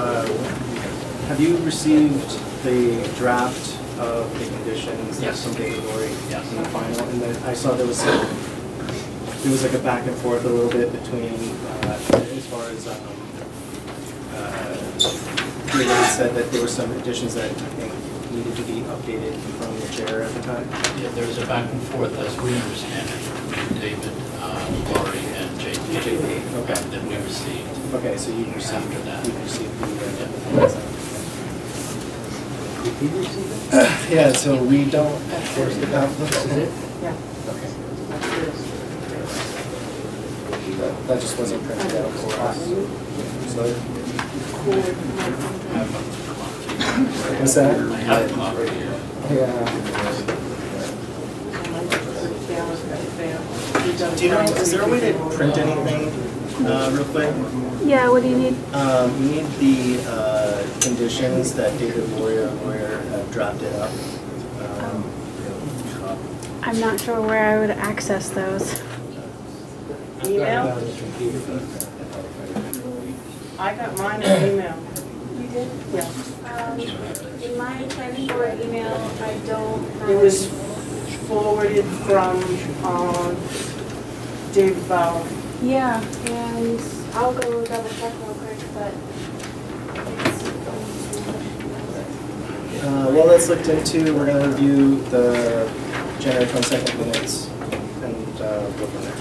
Uh, Have you received the draft of the conditions Yes. from David Lori Yes. in the final? And then I saw there was some, there was like a back and forth a little bit between, uh, as far as, um, uh, David said that there were some additions that I think needed to be updated from the chair at the time. Yeah, there was a back and forth, as we understand it, David, uh, Laurie, and JP. JP, okay. That we received. Okay, so you received, After that. you received the, uh, Yeah, so we don't, where's the conflict, is it? Yeah. Okay. That- That just wasn't printed out for us. So, I have a What's that? I have a copy here. Yeah. Do you know, know, is there a way to print anything, uh, real quick? Yeah, what do you need? Um, we need the, uh, conditions that David Lawyer, lawyer have drafted up. Um, I'm not sure where I would access those. Email? I got mine in email. You did? Yeah. Um, in my planning board email, I don't have. It was forwarded from, um, David Bauer. Yeah, and I'll go double check real quick, but it's. Uh, well, that's looked into, we're gonna review the January twenty-second minutes and, uh, go from there.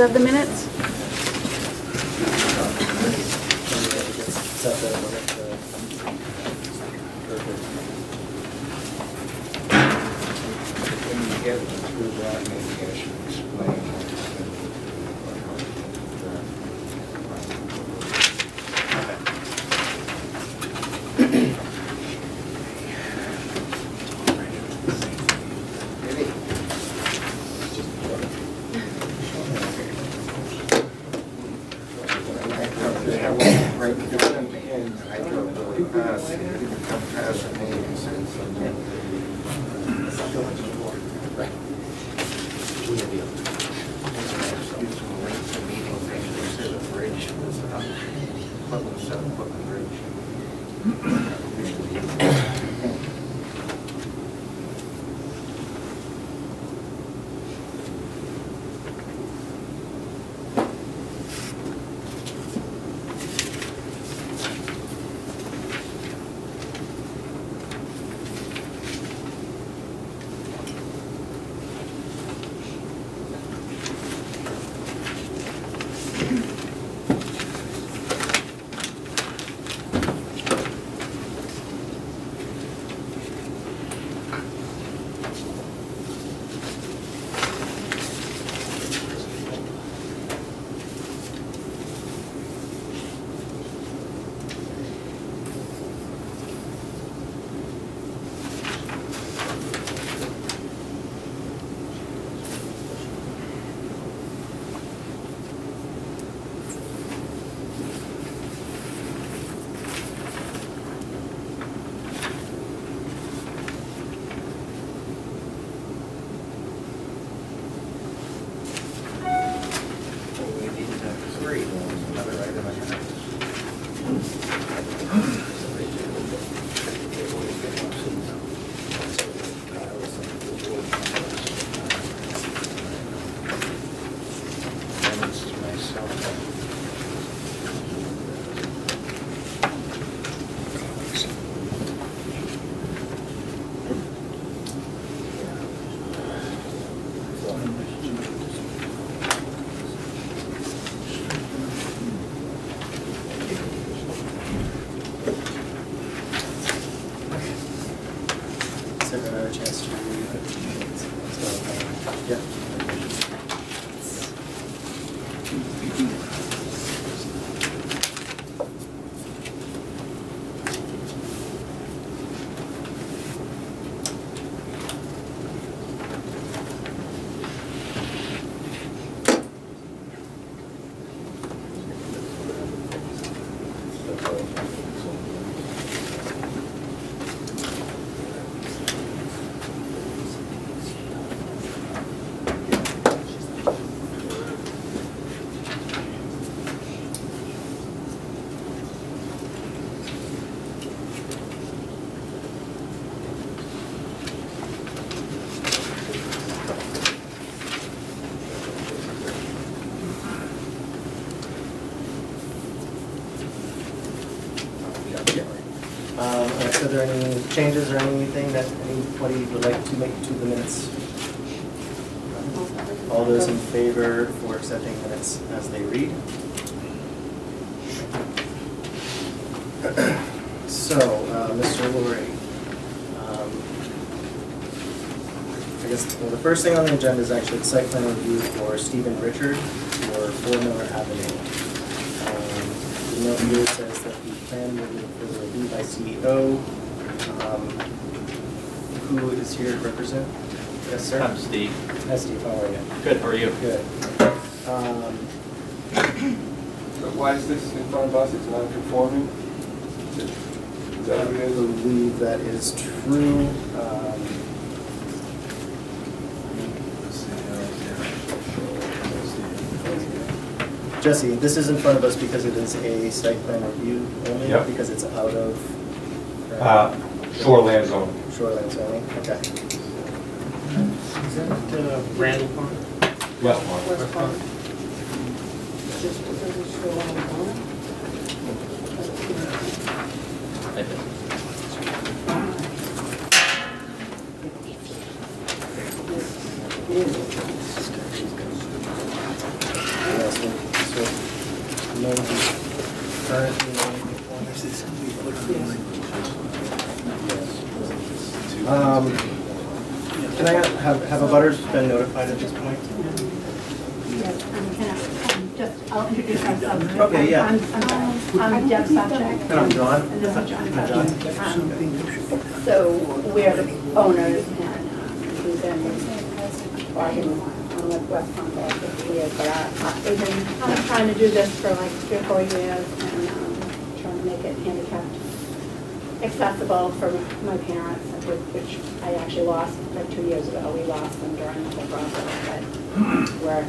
Of the? Are there any changes or anything that anybody would like to make to the minutes? All those in favor for accepting minutes as they read? So, uh, Mr. Laurie, um, I guess, well, the first thing on the agenda is actually the site plan review for Stephen Richard for Four Miller Avenue. Um, The note here says that the plan will be for the by CEO. Um, Who is here to represent? Yes, sir? I'm Steve. Hi, Steve, how are you? Good, how are you? Good. Um, So why is this in front of us? It's not conforming? Is it- is that what I believe that is true. Um, Jesse, this is in front of us because it is a site plan review only? Yep. Because it's out of Uh, Shoreland zone. shoreline zoning? Okay. Is that uh, Randall Pond? West Palm. West Palm. Just doesn't show on the corner. I did. Yeah, so, so, no one's currently non-conforming. Um, can I have, have abutters been notified at this point? Yes, I'm gonna, um, just, I'll introduce myself. Okay, yeah. I'm, I'm, I'm Deb Sawchek. And I'm John. And this is John. Um, So we're the owners and um, we've been bargaining on the West Road for years, but I, I- we've been kind of trying to do this for like three or four years and, um, trying to make it handicapped accessible for my parents, which which I actually lost like two years ago. We lost them during the whole process, but we're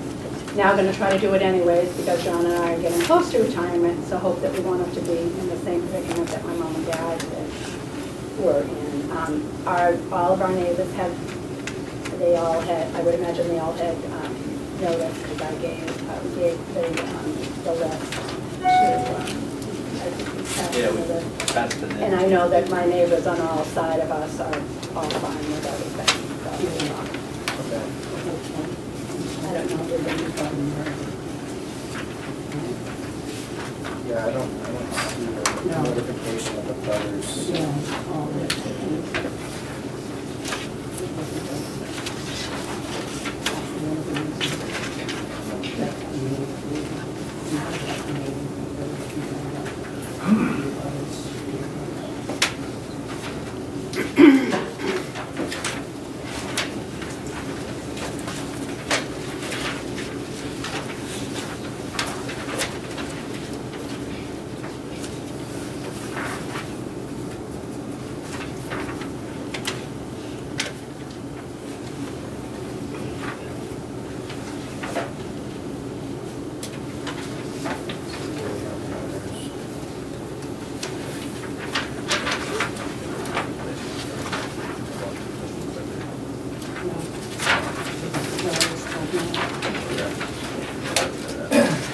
now gonna try to do it anyways because John and I are getting close to retirement, so hope that we won't have to be in the same predicament that my mom and dad were in. Um, Our, all of our neighbors have, they all had, I would imagine they all had um, noticed because I gave, uh, gave the, um, the list to, um, Yeah, we to and I know that my neighbors on all side of us are all fine with everything. so, Okay. I don't know if there's any problem. Yeah, I don't, I don't see a No. notification of the abutters. Yeah, all.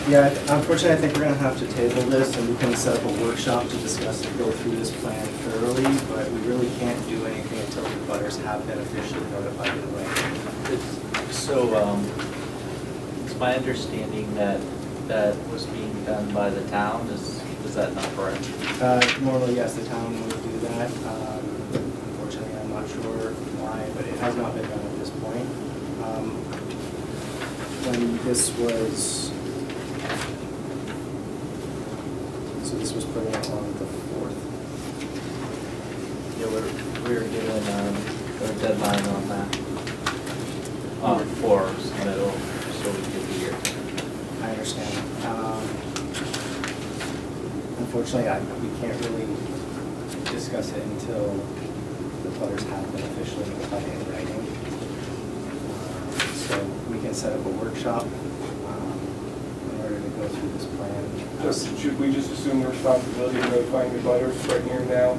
Yeah, I th- unfortunately, I think we're gonna have to table this and we can set up a workshop to discuss and go through this plan thoroughly, but we really can't do anything until the abutters have been officially notified in writing. It's- So, um, it's my understanding that that was being done by the town, is, is that not correct? Uh, normally, yes, the town would do that. Um, unfortunately, I'm not sure why, but it has not been done at this point. Um, when this was, so this was put in on the fourth. Yeah, we're, we were given, um, a deadline on that. Um, for submittal, so we could be here. I understand. Um, Unfortunately, I, we can't really discuss it until the abutters have been officially notified in writing. So we can set up a workshop um, in order to go through this plan. Just, should we just assume the responsibility of notifying the abutters right here and now?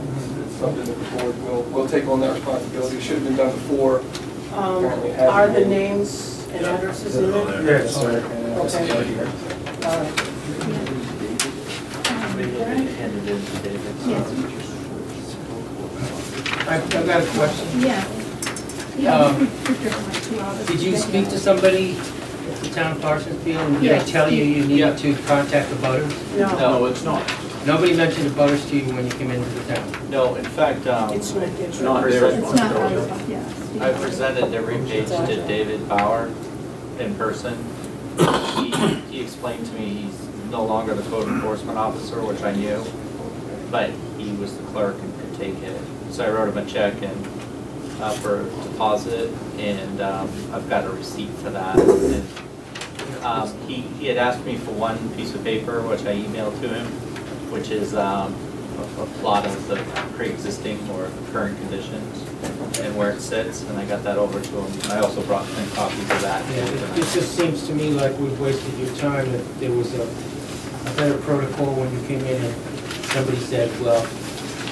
It's something that the board will, will take on that responsibility. It should have been done before. Um, Apparently it hasn't Are the been. names and addresses in it? Yes, sir. And this is Okay. right. All right. Maybe we'll hand it in to David. I've I've got a question. Yeah. Um, Did you speak to somebody at the town of Parsonsfield? and Did Yes. they tell you you Yeah. needed to contact the abutters? No, No, it's not. Nobody mentioned the abutters to you when you came into the town? No, in fact, um, it's not, it's not not. their It's not, responsibility. yeah. I presented every page to David Bauer in person. He, he explained to me he's no longer the code enforcement officer, which I knew, but he was the clerk and could take it. So I wrote him a check and, uh, for deposit, and, um, I've got a receipt for that. And, Um, he, he had asked me for one piece of paper, which I emailed to him, which is, um, a plot of the pre-existing or current conditions and where it sits, and I got that over to him. I also brought ten copies of that. Yeah, it- it just seems to me like we've wasted your time, that there was a, a better protocol when you came in and somebody said, well,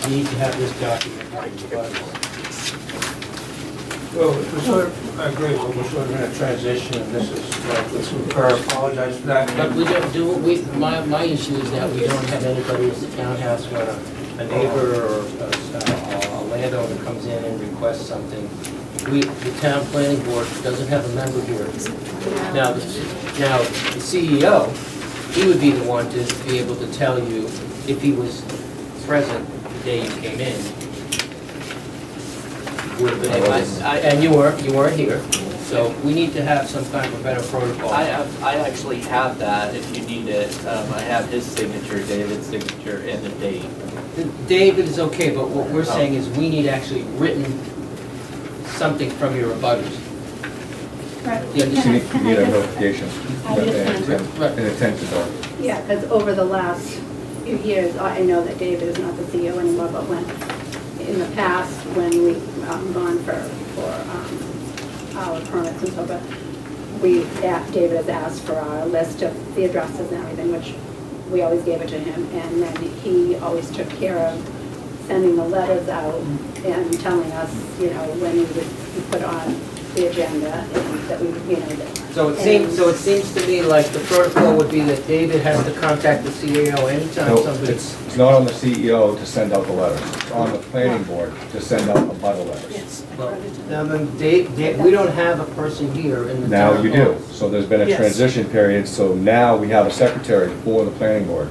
you need to have this document. Well, we're sort of, I agree, but we're sort of in a transition, and this is, like, let's repair, apologize for that. But we don't do, we, my, my issue is that we don't have anybody at the townhouse when a, a neighbor or a, a landowner comes in and requests something. We, the town planning board doesn't have a member here. Now, the- now, the CEO, he would be the one to be able to tell you if he was present the day you came in. Would have been I- I- And you weren't, you weren't here, so we need to have some kind of a better protocol. I have, I actually have that if you need it. Um, I have his signature, David's signature, and the date. David is okay, but what we're saying is we need actually written something from your abutters. Right. You You understand? need, you need a notification, I that understand. an intent, an intent to vote. Yeah, because over the last few years, I know that David is not the CEO anymore, but when, in the past, when we've um, gone for, for um, our permits and so forth, we, David has asked for our list of the addresses and everything, which we always gave it to him, and then he always took care of sending the letters out and telling us, you know, when we would put on the agenda, and that we, you know, that So it seems, so it seems to me like the protocol would be that David has to contact the CEO anytime No, somebody. it's, it's not on the CEO to send out the letters, it's on the planning board to send out the abutter letters. Yes. Well, Now then, Dave, Dave- we don't have a person here in the town. Now you do, so there's been a Yes. transition period, so now we have a secretary for the planning board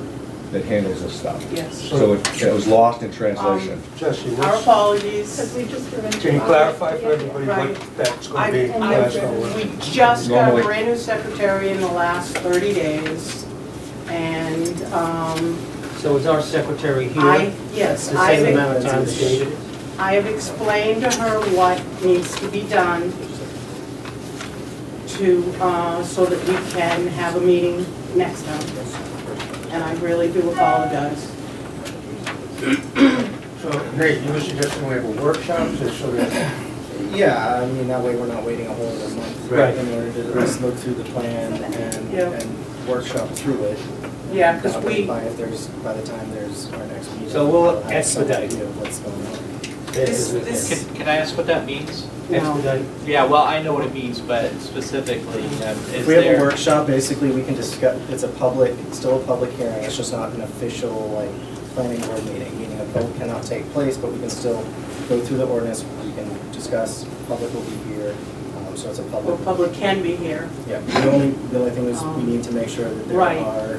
that handles this stuff. Yes. So it, it was lost in translation. Jesse, Our what's, apologies. We just were into. can you clarify for everybody Right. what that's I- gonna be? I- passed over? We just got Normally- a brand new secretary in the last 30 days, and um, So is our secretary I, here? yes, The I same have, amount of time as David? I have explained to her what needs to be done to, uh, so that we can have a meeting next time. And I really do apologize. So, Nate, you were suggesting we have a workshop, to so that, Yeah, I mean, that way we're not waiting a whole other month. Right. In order to just look through the plan and, Yeah. and workshop through it. Yeah, because we, By if there's, by the time there's our next meeting. So we'll we'll have some expedite. idea of what's going on. This- this- Can, can I ask what that means? no. Expedite. Yeah, well, I know what it means, but specifically, um, is If we have a there? workshop, basically, we can discuss, it's a public, still a public hearing, it's just not an official, like, planning board meeting, meaning a vote cannot take place, but we can still go through the ordinance, we can discuss, public will be here, um, so it's a Well, public. public can be here. Yeah, the only, the only thing is, we Um, need to make sure that there right. are,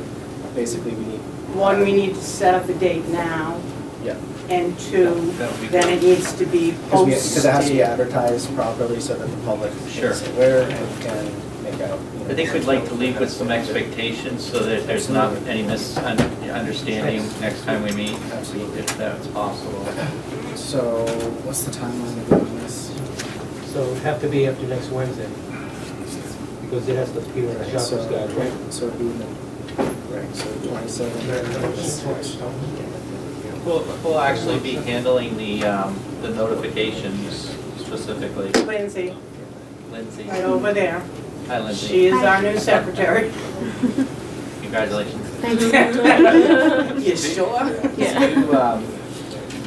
basically, we need, One, we need to set up a date now, yeah. And two, That would be then it needs to be Because we, because it has to be posted. advertised properly so that the public Sure. is aware and can make out, you know. I think we'd like to leave with some expectations so that there's not any misunderstanding next time we meet, Absolutely. if that's possible. So, what's the timeline of doing this? So it'd have to be after next Wednesday. Because it has to appear in the shopper's So, guide, right? So it'd be, in the- right, so twenty-seven. We'll, we'll actually be handling the, um, the notifications specifically. Lindsay, Lindsay, right over there. hi Lindsay. She Lindsay, is our new secretary. congratulations. Thank you. You sure? Do you, um,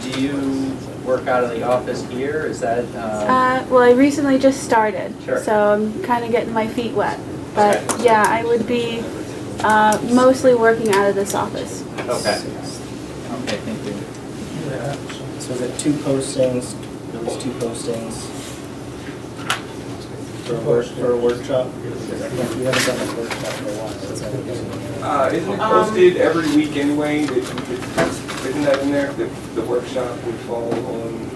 do you work out of the office here, is that, um, Uh, well, I recently just started, Sure. so I'm kind of getting my feet wet. But Okay. yeah, I would be uh, mostly working out of this office. okay. Okay, thank you. yeah, So is it two postings, those two postings? For a work, for a workshop? Yeah, We haven't done a workshop for a while, that's it Uh, isn't it Um, posted every week anyway, that, that- isn't that in there, that the workshop would fall on,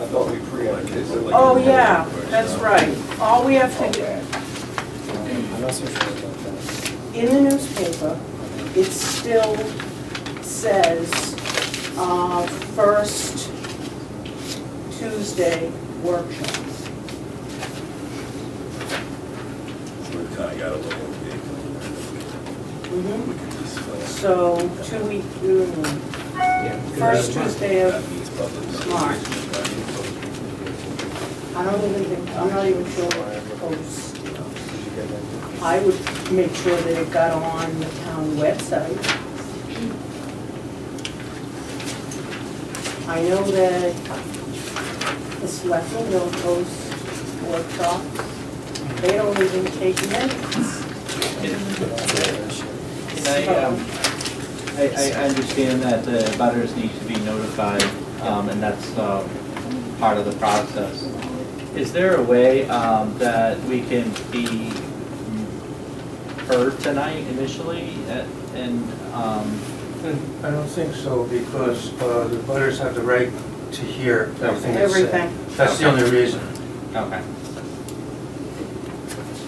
I thought we preempted it. so like- Oh, yeah, that's right. All we have to do, I'm not so sure about that. in the newspaper, it still says, uh, first Tuesday workshop. Mhm. So, two week, mm, Yeah. first Tuesday of March. I don't even think, I'm not even sure where it posts. I would make sure that it got on the town website. I know that the Western Mill Coast workshops, they don't even take minutes. Can I, um, I, I understand that the abutters need to be notified, um, and that's, um, part of the process. Is there a way, um, that we can be heard tonight initially, uh, and, um, I don't think so, because uh, the abutters have the right to hear everything that's said. Everything. That's the only reason. okay.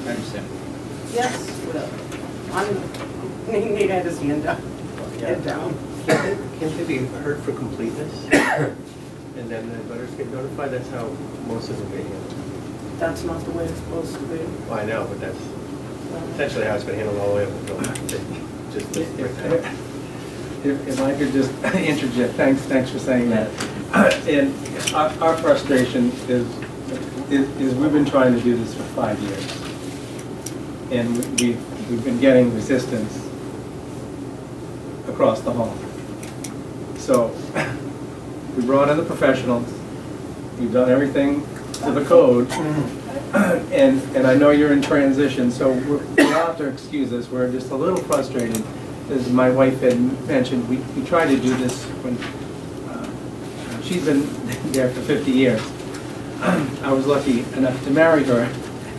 I understand. Yes, Will. I'm, Nate had his hand up, head down. Can't they be heard for completeness? And then the abutters get notified, that's how most of them get handled. That's not the way it's supposed to be. Well, I know, but that's essentially how it's been handled all the way up until, just this right now. If, if I could just interject, thanks, thanks for saying that. Uh, and our, our frustration is, is, is we've been trying to do this for five years. And we, we've been getting resistance across the hall. So, we brought in the professionals, we've done everything to the code. Mm-hmm. And, and I know you're in transition, so we're- you'll have to excuse us, we're just a little frustrated. As my wife had mentioned, we, we tried to do this when, uh, she's been there for 50 years. I was lucky enough to marry her,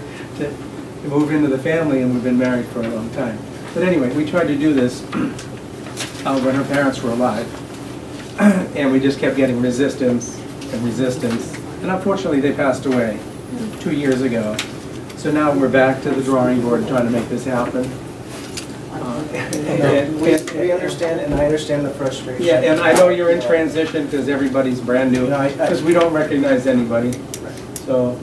to to move into the family, and we've been married for a long time. But anyway, we tried to do this uh, when her parents were alive. And we just kept getting resistance and resistance. And unfortunately, they passed away two years ago. So now we're back to the drawing board trying to make this happen. And- We, we understand, and I understand the frustration. Yeah, and I know you're in transition because everybody's brand new, No, I- I- because we don't recognize anybody. So,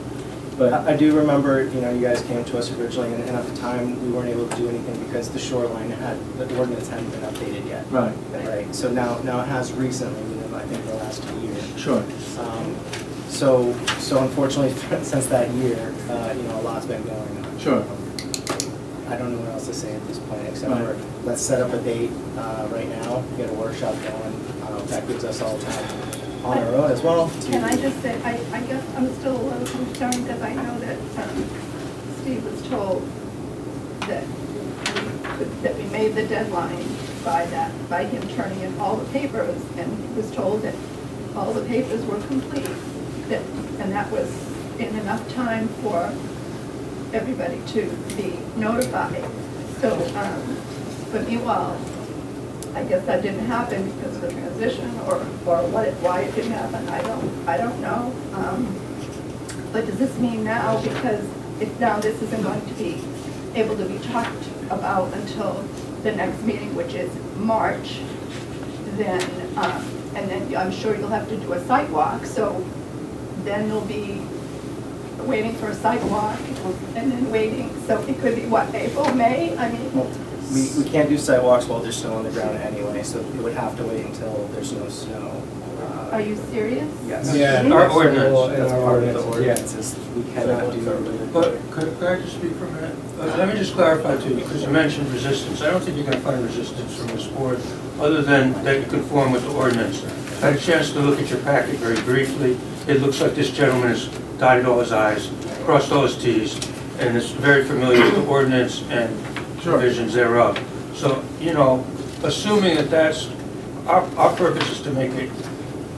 but, I I do remember, you know, you guys came to us originally, and and at the time, we weren't able to do anything because the shoreline had, the ordinance hadn't been updated yet. right, Right, so now, now it has recently, within, I think, the last two years. sure. Um, So, so unfortunately, since that year, uh, you know, a lot's been going on. Sure. I don't know what else to say at this point, except Right. for, let's set up a date uh, right now, get a workshop going. Uh, That gives us all time on our own as well. to- Can I just say, I, I guess I'm still a little concerned because I know that um, Steve was told that we that we made the deadline by that, by him turning in all the papers, and he was told that all the papers were complete, that, and that was in enough time for everybody to be notified. So, um, but meanwhile, I guess that didn't happen because of the transition or, or what, it- why it didn't happen, I don't, I don't know. Um, But does this mean now, because if now this isn't going to be able to be talked about until the next meeting, which is March, then, um, and then I'm sure you'll have to do a site walk, so then there'll be waiting for a site walk, and then waiting, so it could be what, April, May? I mean, We, we can't do site walks while there's snow on the ground anyway, so it would have to wait until there's no snow. Uh, are you serious? Yes. Yeah, That's our part of ordinance. That's Our part of the ordinance, ordinance, is we cannot do. But could could I just speak for a minute? Uh, Let me just clarify too, because you mentioned resistance. I don't think you're going to find resistance from this board, other than that you conform with the ordinance. I had a chance to look at your packet very briefly. It looks like this gentleman has dotted all his i's, crossed all his t's, and is very familiar with the ordinance and provisions thereof. So, you know, assuming that that's, our, our purpose is to make it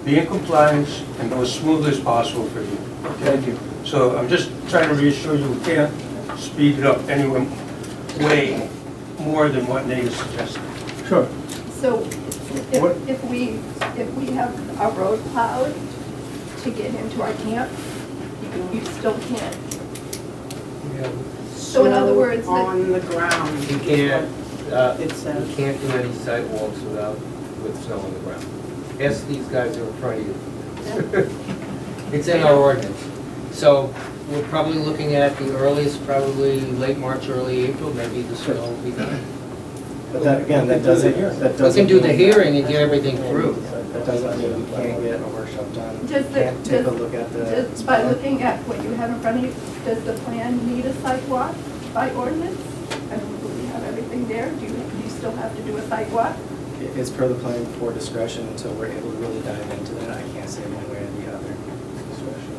be in compliance and go as smoothly as possible for you. Thank you. So I'm just trying to reassure you, we can't speed it up any way more than what Nate is suggesting. Sure. So if, if we, if we have our road plowed to get into our camp, you, you still can't. So in other words, Snow On the ground. You can't, uh, It says. you can't do any site walks without, with snow on the ground. Ask these guys who are in front of you. It's in our ordinance. So we're probably looking at the earliest, probably late March, early April, maybe the snow will be done. But that, again, that doesn't, that We doesn't. can do the hearing and get everything through. That doesn't mean we can't get a workshop done. Does the- Can't take a does- look at the. just by looking at what you have in front of you, does the plan need a site walk by ordinance? I mean, do we have everything there? Do you, do you still have to do a site walk? It's per the plan for discretion until we're able to really dive into that. I can't say one way or the other. Discretion.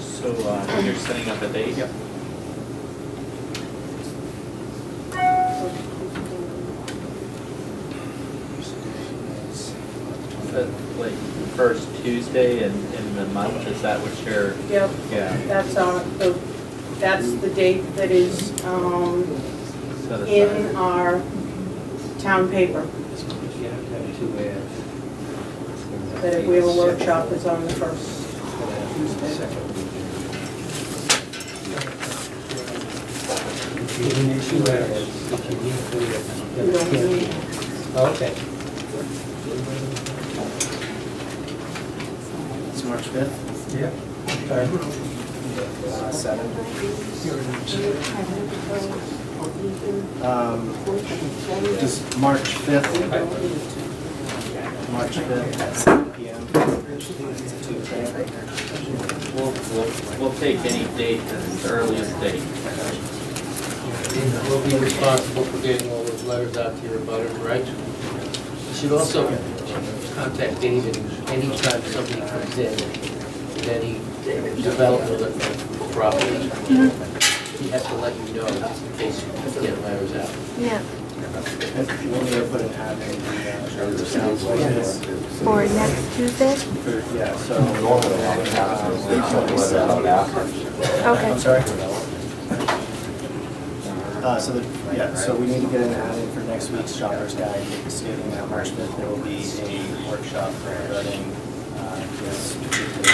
So, uh, setting up a date? Yep. The, like, first Tuesday in, in the month, is that what you're, Yep, yeah, that's our, the- that's the date that is um, set aside? in our town paper, You have to have two ads. that if we have a workshop, it's on the first Tuesday. If you need two ads, if you need three, We don't you need- can't. Okay. It's March fifth, Yeah. Okay. uh, seven. Um, just March fifth. March fifth at seven P M. We'll, we'll, we'll take any date, that's the earliest date. We'll be responsible for getting all those letters out to your abutters, right? You should also contact David anytime somebody comes in with any development of the property. He has to let you know, just in case you get letters out. Yeah, And We'll need to put an ad in the, sounds like this. for next Tuesday? Yeah, so. Okay. I'm sorry? Uh, so the, yeah, so we need to get an ad in for next week's shopper's guide stating that March fifth, there will be a workshop regarding, uh, this. particular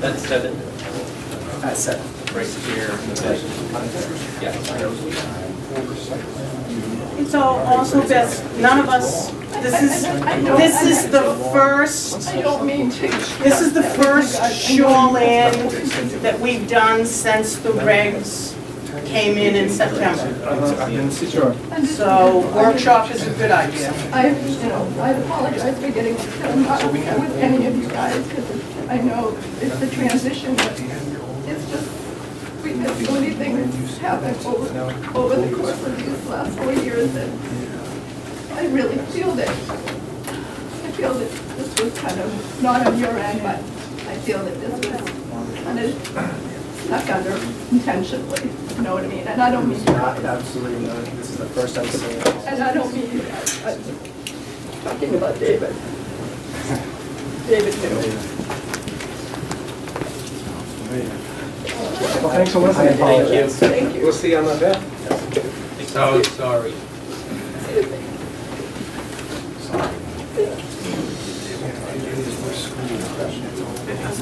That's seven, site. At seven. right here. Yeah. It's all also best, none of us, this is, this is the first, I don't mean to. this is the first shoreland that we've done since the regs came in in September. Sure. So workshop is a good idea. I, you know, I apologize for getting upset with any of you guys, because I know it's the transition, but it's just, we've had so many things happen over, over the course of these last four years, and I really feel that, I feel that this was kind of, not on your end, but I feel that this was kind of snuck under intentionally, you know what I mean? And I don't mean that. absolutely not, this is the first I'm seeing. it. And I don't mean that, I'm talking about David. David knew. Well, thanks for listening. Thank you. Thank you. We'll see you on the fifth. So sorry.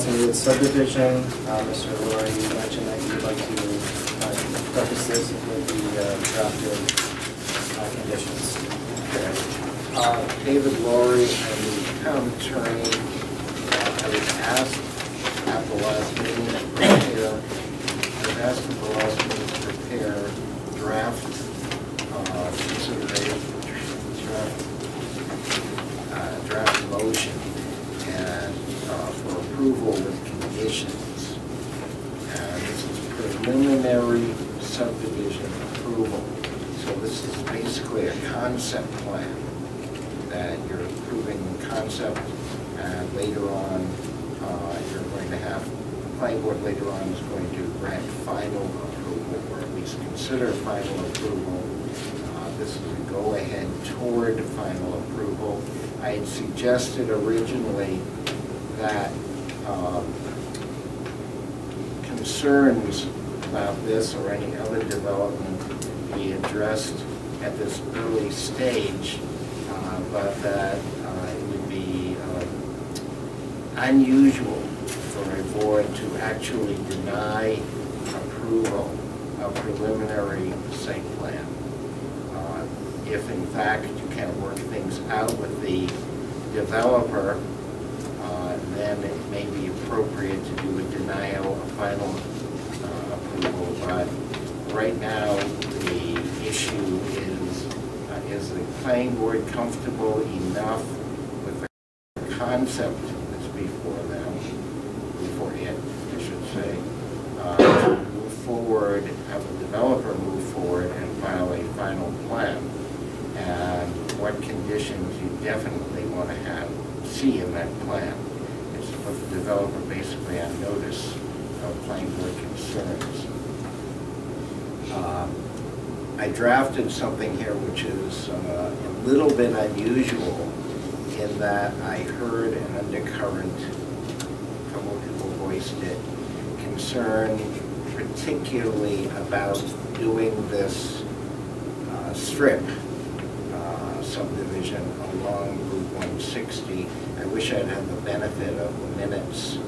to Woods subdivision. Uh, Mr. Roy, you mentioned that you'd like to uh, preface this with the uh, drafted uh, conditions. Uh, David Laurie, I'm the town attorney. Uh, I was asked at the last meeting to prepare, I was asked at the last meeting to prepare draft, uh, consideration, draft, uh, draft motion and, uh, for approval with conditions. And this is preliminary subdivision approval. So this is basically a concept plan that you're approving the concept, and later on, uh, you're going to have, the planning board later on is going to grant final approval, or at least consider final approval. Uh, This is a go-ahead toward final approval. I had suggested originally that um, concerns about this or any other development be addressed at this early stage, uh, but that uh, it would be uh, unusual for a board to actually deny approval of preliminary site plan. Uh, If in fact you can work things out with the developer, uh, then it may be appropriate to do a denial of final uh, approval. But right now, the issue is, uh, is the planning board comfortable enough with the concept that's before them, before it, I should say, uh, to move forward, have the developer move forward and file a final plan? And what conditions you definitely want to have, see in that plan? It's to put the developer basically on notice of planning board concerns. Um, I drafted something here which is uh, a little bit unusual in that I heard an undercurrent, a couple of people voiced it, concern particularly about doing this uh, strip uh, subdivision along Route 160. I wish I'd had the benefit of the minutes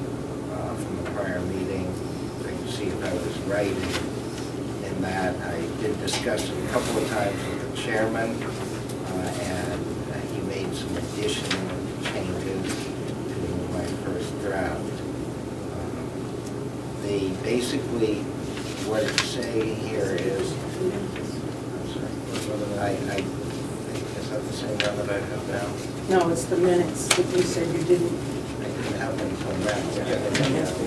uh, from the prior meeting. I can see if I was right in that. I did discuss it a couple of times with the chairman, uh, and uh, he made some additional changes to my first draft. Um, The, basically, what it's saying here is, I'm sorry, I, I, is that the same one that I have now? No, it's the minutes that you said you didn't. I didn't have them until now.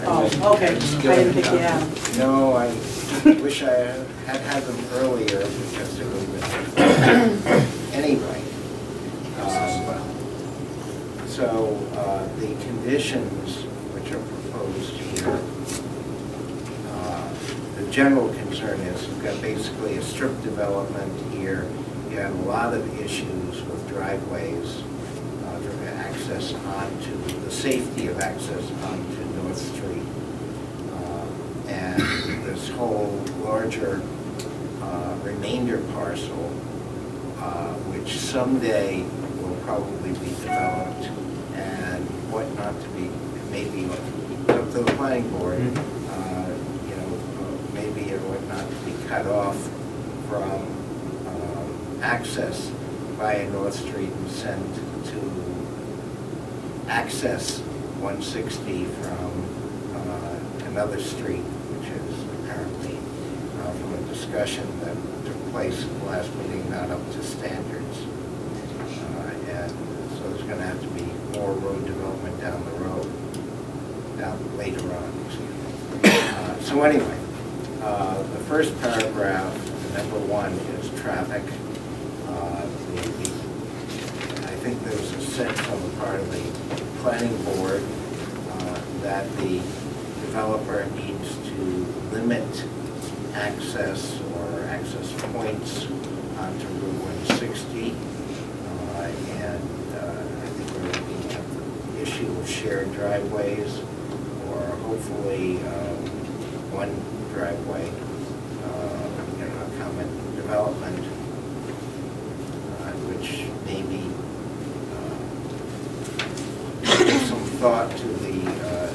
Oh, okay, I didn't pick it out. No, I wish I had had had them earlier because it would have been. Anyway. um, So uh, the conditions which are proposed here, uh, the general concern is you've got basically a strip development here. You have a lot of issues with driveways, uh, access onto, the safety of access onto North Street. Uh, And this whole larger remainder parcel, uh, which someday will probably be developed and what not to be, maybe up to the planning board, uh, you know, maybe it would not to be cut off from um, access via North Street and sent to access 160 from uh, another street, which is apparently, discussion that took place in the last meeting, not up to standards. Uh, And so there's going to have to be more road development down the road, down later on. Uh, So anyway, uh, the first paragraph, number one, is traffic. Uh, the- the- I think there was a sense on the part of the planning board uh, that the developer needs to limit access or access points onto Route 160. Uh, And uh, I think we're looking at the issue of shared driveways or hopefully um, one driveway, uh, you know, a common development, uh, which maybe uh, give some thought to the uh,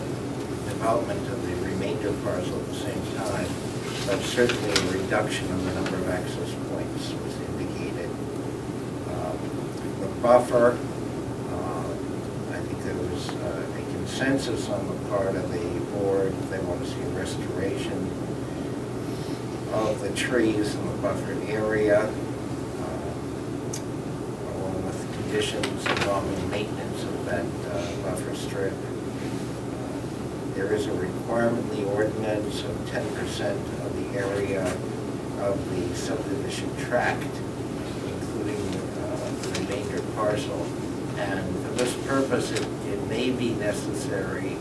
development of the remainder parcel at the same time, but certainly a reduction in the number of access points was indicated. Um, The buffer, uh, I think there was uh, a consensus on the part of the board, they want to see a restoration of the trees in the buffered area, uh, along with conditions involving maintenance of that uh, buffer strip. Uh, There is a requirement in the ordinance of ten percent of the area of the subdivision tract, including uh, the remainder parcel. And for this purpose, it, it may be necessary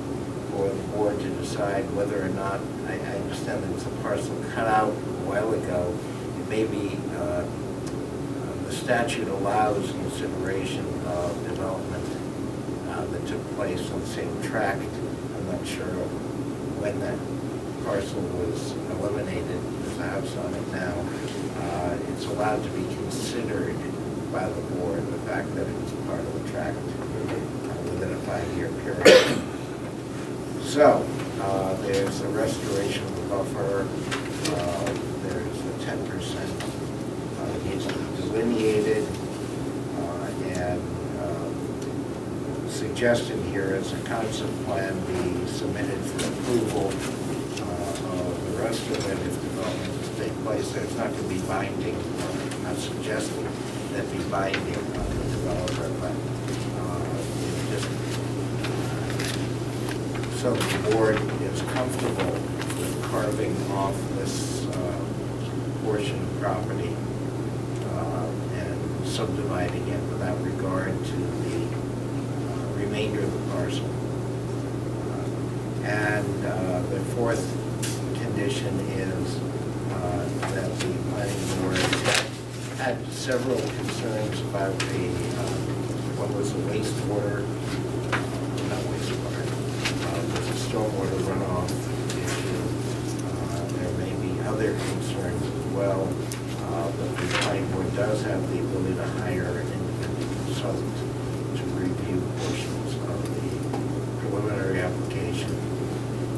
for the board to decide whether or not, I, I understand there was a parcel cut out a while ago. It may be, uh, uh, the statute allows consideration of development uh, that took place on the same tract. I'm not sure when that parcel was eliminated, house on it now. Uh, It's allowed to be considered by the board, the fact that it's part of the tract uh, within a five-year period. So, uh, there's a restoration of the buffer, uh, there's a ten percent, uh, needs to be delineated. Uh, suggested here is a concept plan be submitted for approval uh, of the rest of it take place. There's not going to be binding, uh, not suggesting that be binding on the developer, but uh, just so the board is comfortable with carving off this uh, portion of property uh, and subdividing it without regard to the uh, remainder of the parcel. Uh, And uh, the fourth condition is uh, that the planning board had several concerns about the, uh, what was the wastewater, not wastewater, uh, there's a stormwater runoff issue. Uh, There may be other concerns as well, uh, but the planning board does have the ability to hire an independent consultant to review portions of the preliminary application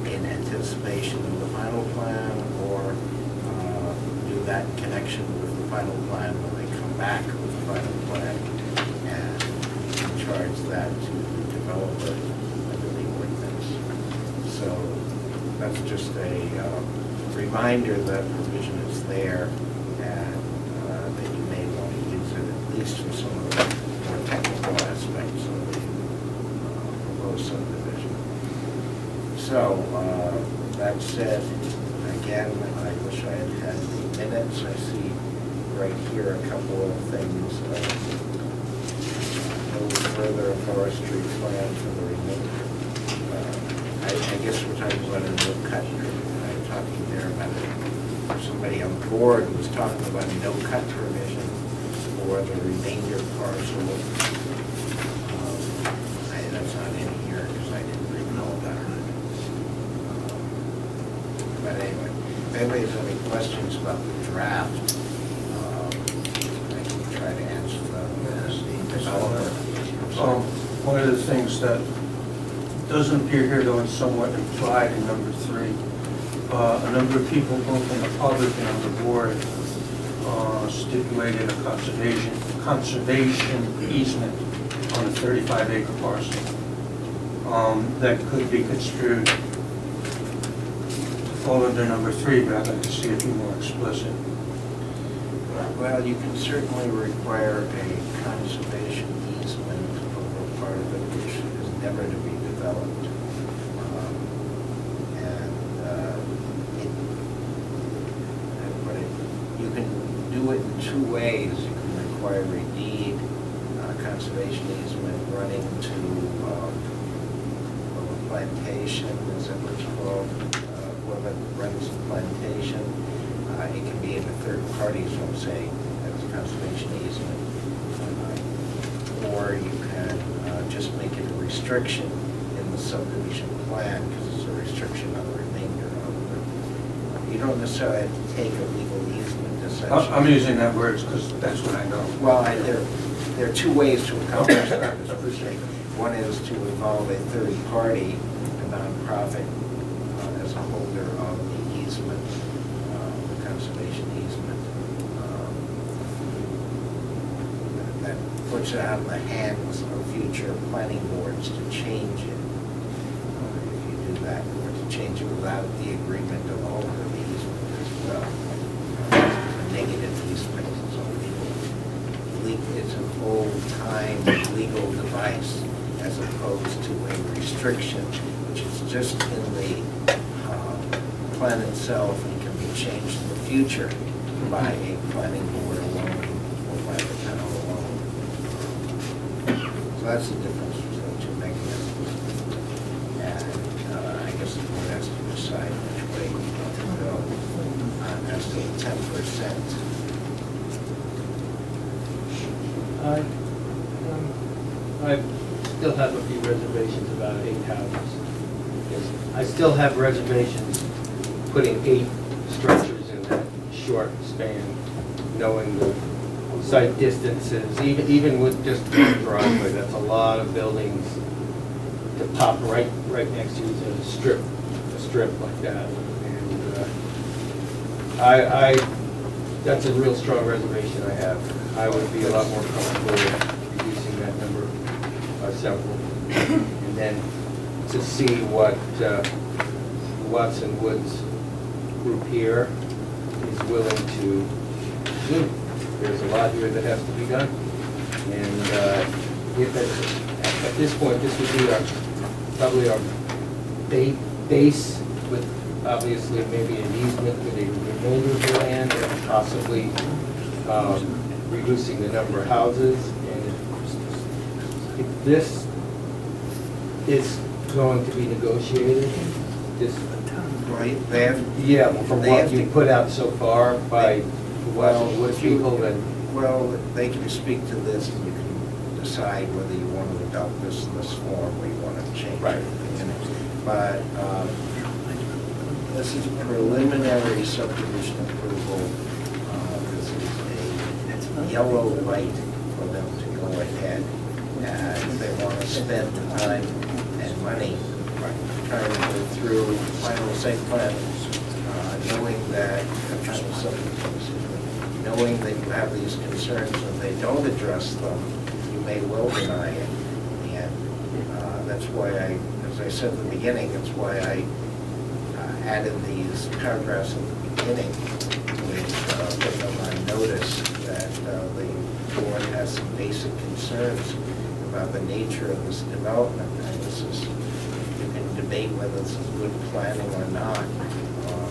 in anticipation of the final plan or uh, do that connection with the final plan when they come back with the final plan and charge that to the developer under the ordinance. So that's just a uh, reminder that provision is there and uh, that you may want to use it at least for some of the more technical aspects of the uh, proposed subdivision. So, uh, that said, again, I wish I had had the minutes. I see right here a couple of things. uh, No further forestry plan for the remainder. Uh, I, I guess we're talking about a no cut. I'm talking there about. Somebody on board was talking about a no cut provision for the remainder parcel. Um, I- That's not in here because I didn't recall that. But anyway, if anybody has any questions about the draft, um, I can try to answer them as the developer. Um, One of the things that doesn't appear here, though it's somewhat implied in number three, uh, a number of people, both in the public and on the board, uh, stipulated a conservation, conservation easement on a 35 acre parcel. Um, That could be construed to fall under number three, but I'd like to see it be more explicit. Well, you can certainly require a conservation easement over part of it which is never to be developed. Um, And, uh, it, uh, but it, you can do it in two ways. You can require a deed, uh, conservation easement running to, um, well, a plantation, is that what it's called? Uh, Well, that runs a plantation. Uh, It can be in a third party, so I'm a conservation easement. Uh, Or you can uh, just make it a restriction in the subdivision plan, because it's a restriction on the remainder of it. You don't necessarily have to take a legal easement essentially. I'm using that word because that's what I know. Well, I- there, there are two ways to accomplish that, One is to involve a third party, a nonprofit, uh, as a holder of the easement, uh, the conservation easement. Um, that- Out in the hands of future planning boards to change it, if you do that, or to change it without the agreement of all of the easement as well. Negative easement, so people it's an old-time legal device as opposed to a restriction, which is just in the uh, plan itself and can be changed in the future by a planning board alone or by the town alone. So that's the difference between two mechanisms. And uh, I guess the board has to decide which way we want to go. Uh, As to ten percent, I, um, I still have a few reservations about eight houses. I still have reservations putting eight structures in that short span, knowing the sight distances, even, even with just one driveway, that's a lot of buildings to pop right, right next to a strip, a strip like that. And, uh, I, I, that's a real strong reservation I have. I would be a lot more comfortable reducing that number by several. And then to see what uh, Watson Woods group here is willing to do. There's a lot here that has to be done. And uh, if at, at- this point, this would be our, probably our ba- base with obviously maybe an easement with a remainder of the land and possibly um, reducing the number of houses. And if this is going to be negotiated, this, Right, they have, yeah, from They what you put out so far by the Well, Watson Woods if you- people, then well, they can speak to this and you can decide whether you want to adopt this in this form or you want to change it. Right. But um, this is preliminary subdivision approval. Uh, This is a yellow light for them to go ahead. And they want to spend the time and money trying to go through final site plan, uh, knowing that, uh, final subdivision, excuse me, knowing that you have these concerns, and they don't address them, you may well deny it. And uh, that's why I, as I said at the beginning, that's why I uh, added these paragraphs at the beginning, which uh, put them on notice that uh, the board has some basic concerns about the nature of this development. And this is, you can debate whether this is good planning or not, uh,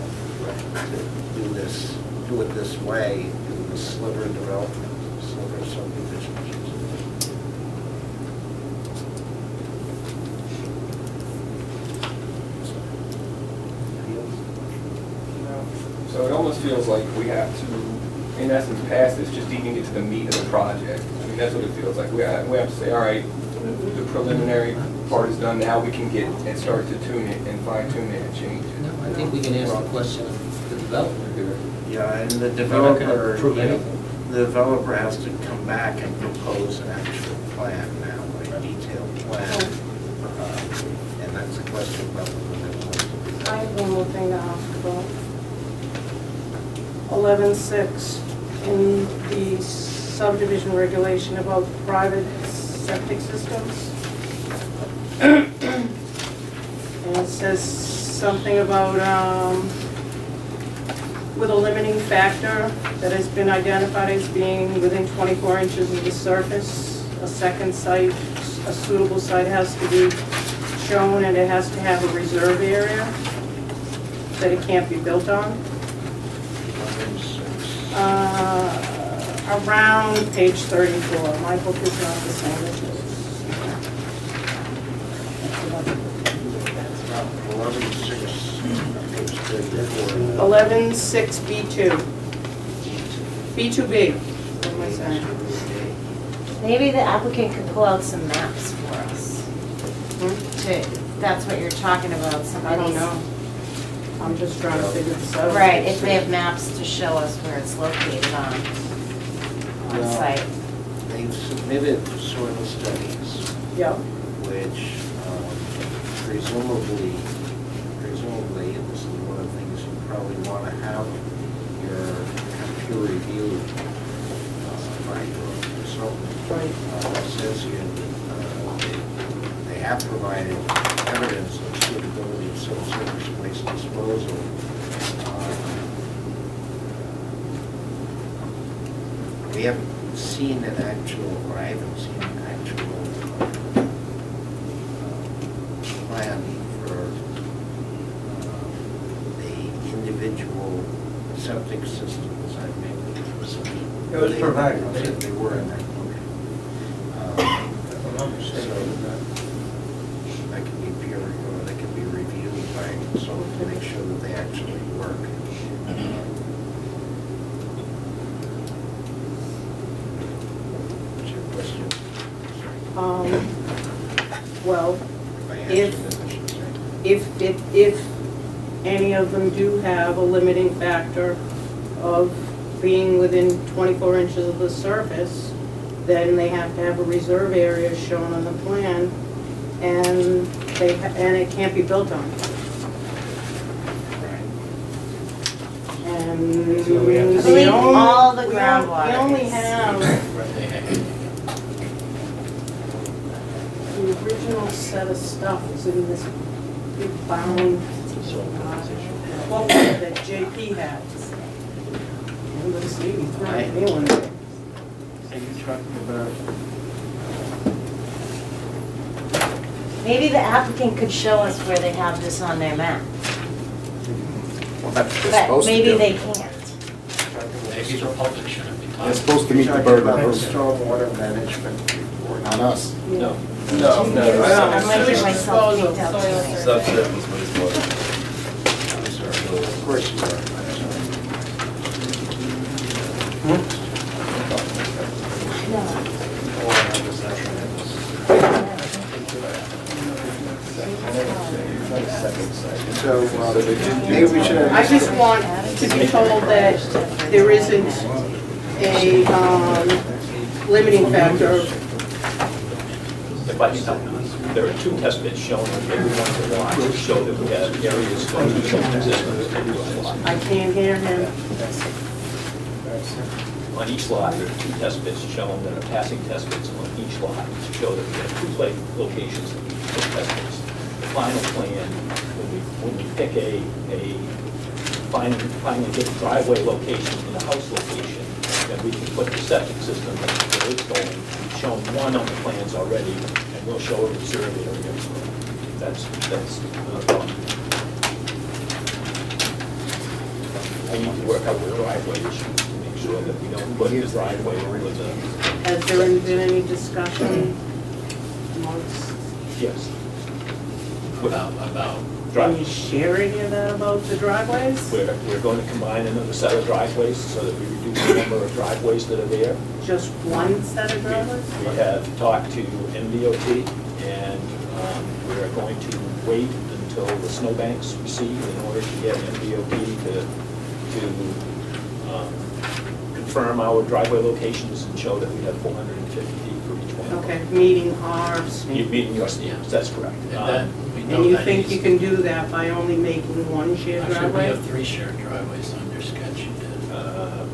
to do this, do it this way, do the sliver development, sliver subdivision. I should. So it almost feels like we have to, in essence, pass this, just even get to the meat of the project. I mean, that's what it feels like. We have, we have to say, all right, the preliminary part is done, now we can get and start to tune it and fine tune it and change it. No, I think we can ask the question of the developer here. Yeah, and the We're not gonna developer, approve you know, anything. the developer has to come back and propose an actual plan now, a detailed plan. Uh, And that's a question about whether they want to do I that. have one more thing to ask about. Eleven six, in the subdivision regulation about private septic systems. And it says something about, um, with a limiting factor that has been identified as being within twenty-four inches of the surface, a second site, a suitable site has to be shown and it has to have a reserve area that it can't be built on. Uh, Around page 34, my book is not the same as yours. Eleven six, page thirty-four. 11.6B2, B2B, what am I saying? Maybe the applicant could pull out some maps for us. To, that's what you're talking about, some I don't these. know. I'm just trying to figure this out. Right, if they have maps to show us where it's located on, on Well- site. They've submitted soil studies, Yeah, which um, presumably, presumably, and this is one of the things you probably have your peer review uh, by your consultant. right. uh, says here that uh, they- they have provided evidence of suitability of subsurface waste disposal. Uh, We haven't seen an actual, or I haven't seen an actual uh, plan for uh, the individual septic systems. I maybe some. It was provided. They said they were in there, okay. Um, If I'm not mistaken. That can be peer, or they can be reviewed by someone to make sure that they actually work. What's your question? Um, Well, If If- answered it, I should say. if, if any of them do have a limiting factor of being within 24 inches of the surface, then they have to have a reserve area shown on the plan, and they, ha- and it can't be built on. And So we have to- the I only- all the we on- groundwater We only is- have the original set of stuff is in this big bound, uh, quote that JP had. Anybody see me throw Right. anyone? Are you talking about? Maybe the applicant could show us where they have this on their map, Well, that's what they're but supposed to do. maybe they can't. Maybe the public shouldn't be They're talking. supposed to meet the You're burden talking of about the proof, stormwater management report. not us. No. No, no. I might get myself kicked out tonight. Subsidence wastewater. I'm sorry. Of course you are. I'm sorry. So, uh, maybe we should. I just want to be told that there isn't a, um, limiting factor. If I can help you, there are two test pits shown on every one of the lots to show that we have areas going to show existence of each lot. I can't hear him. On each lot, there are two test pits shown that are passing test pits on each lot to show that we have two plate locations of each test bits. The final plan, when we, when we pick a, a, finally, finally get a driveway location and a house location, then we can put the septic system where it's going. We've shown one on the plans already, and we'll show a reserve area. That's, that's, uh, I need to work out the driveway issue to make sure that we don't put the driveway with a, Has there been any discussion amongst, yes. About, about, can you Drive, share any of that about the driveways? we're, we're going to combine another set of driveways so that we reduce the number of driveways that are there. Just one set of driveways? We have talked to MDOT and um, we're going to wait until the snowbanks recede in order to get MDOT to, to um, confirm our driveway locations and show that we have 450 feet for each one. Okay, meeting ours. You're meeting your standards, that's correct. and Um, then we know And you think you can do that by only making one shared Actually, we driveway? have three shared driveways on your sketch. uh,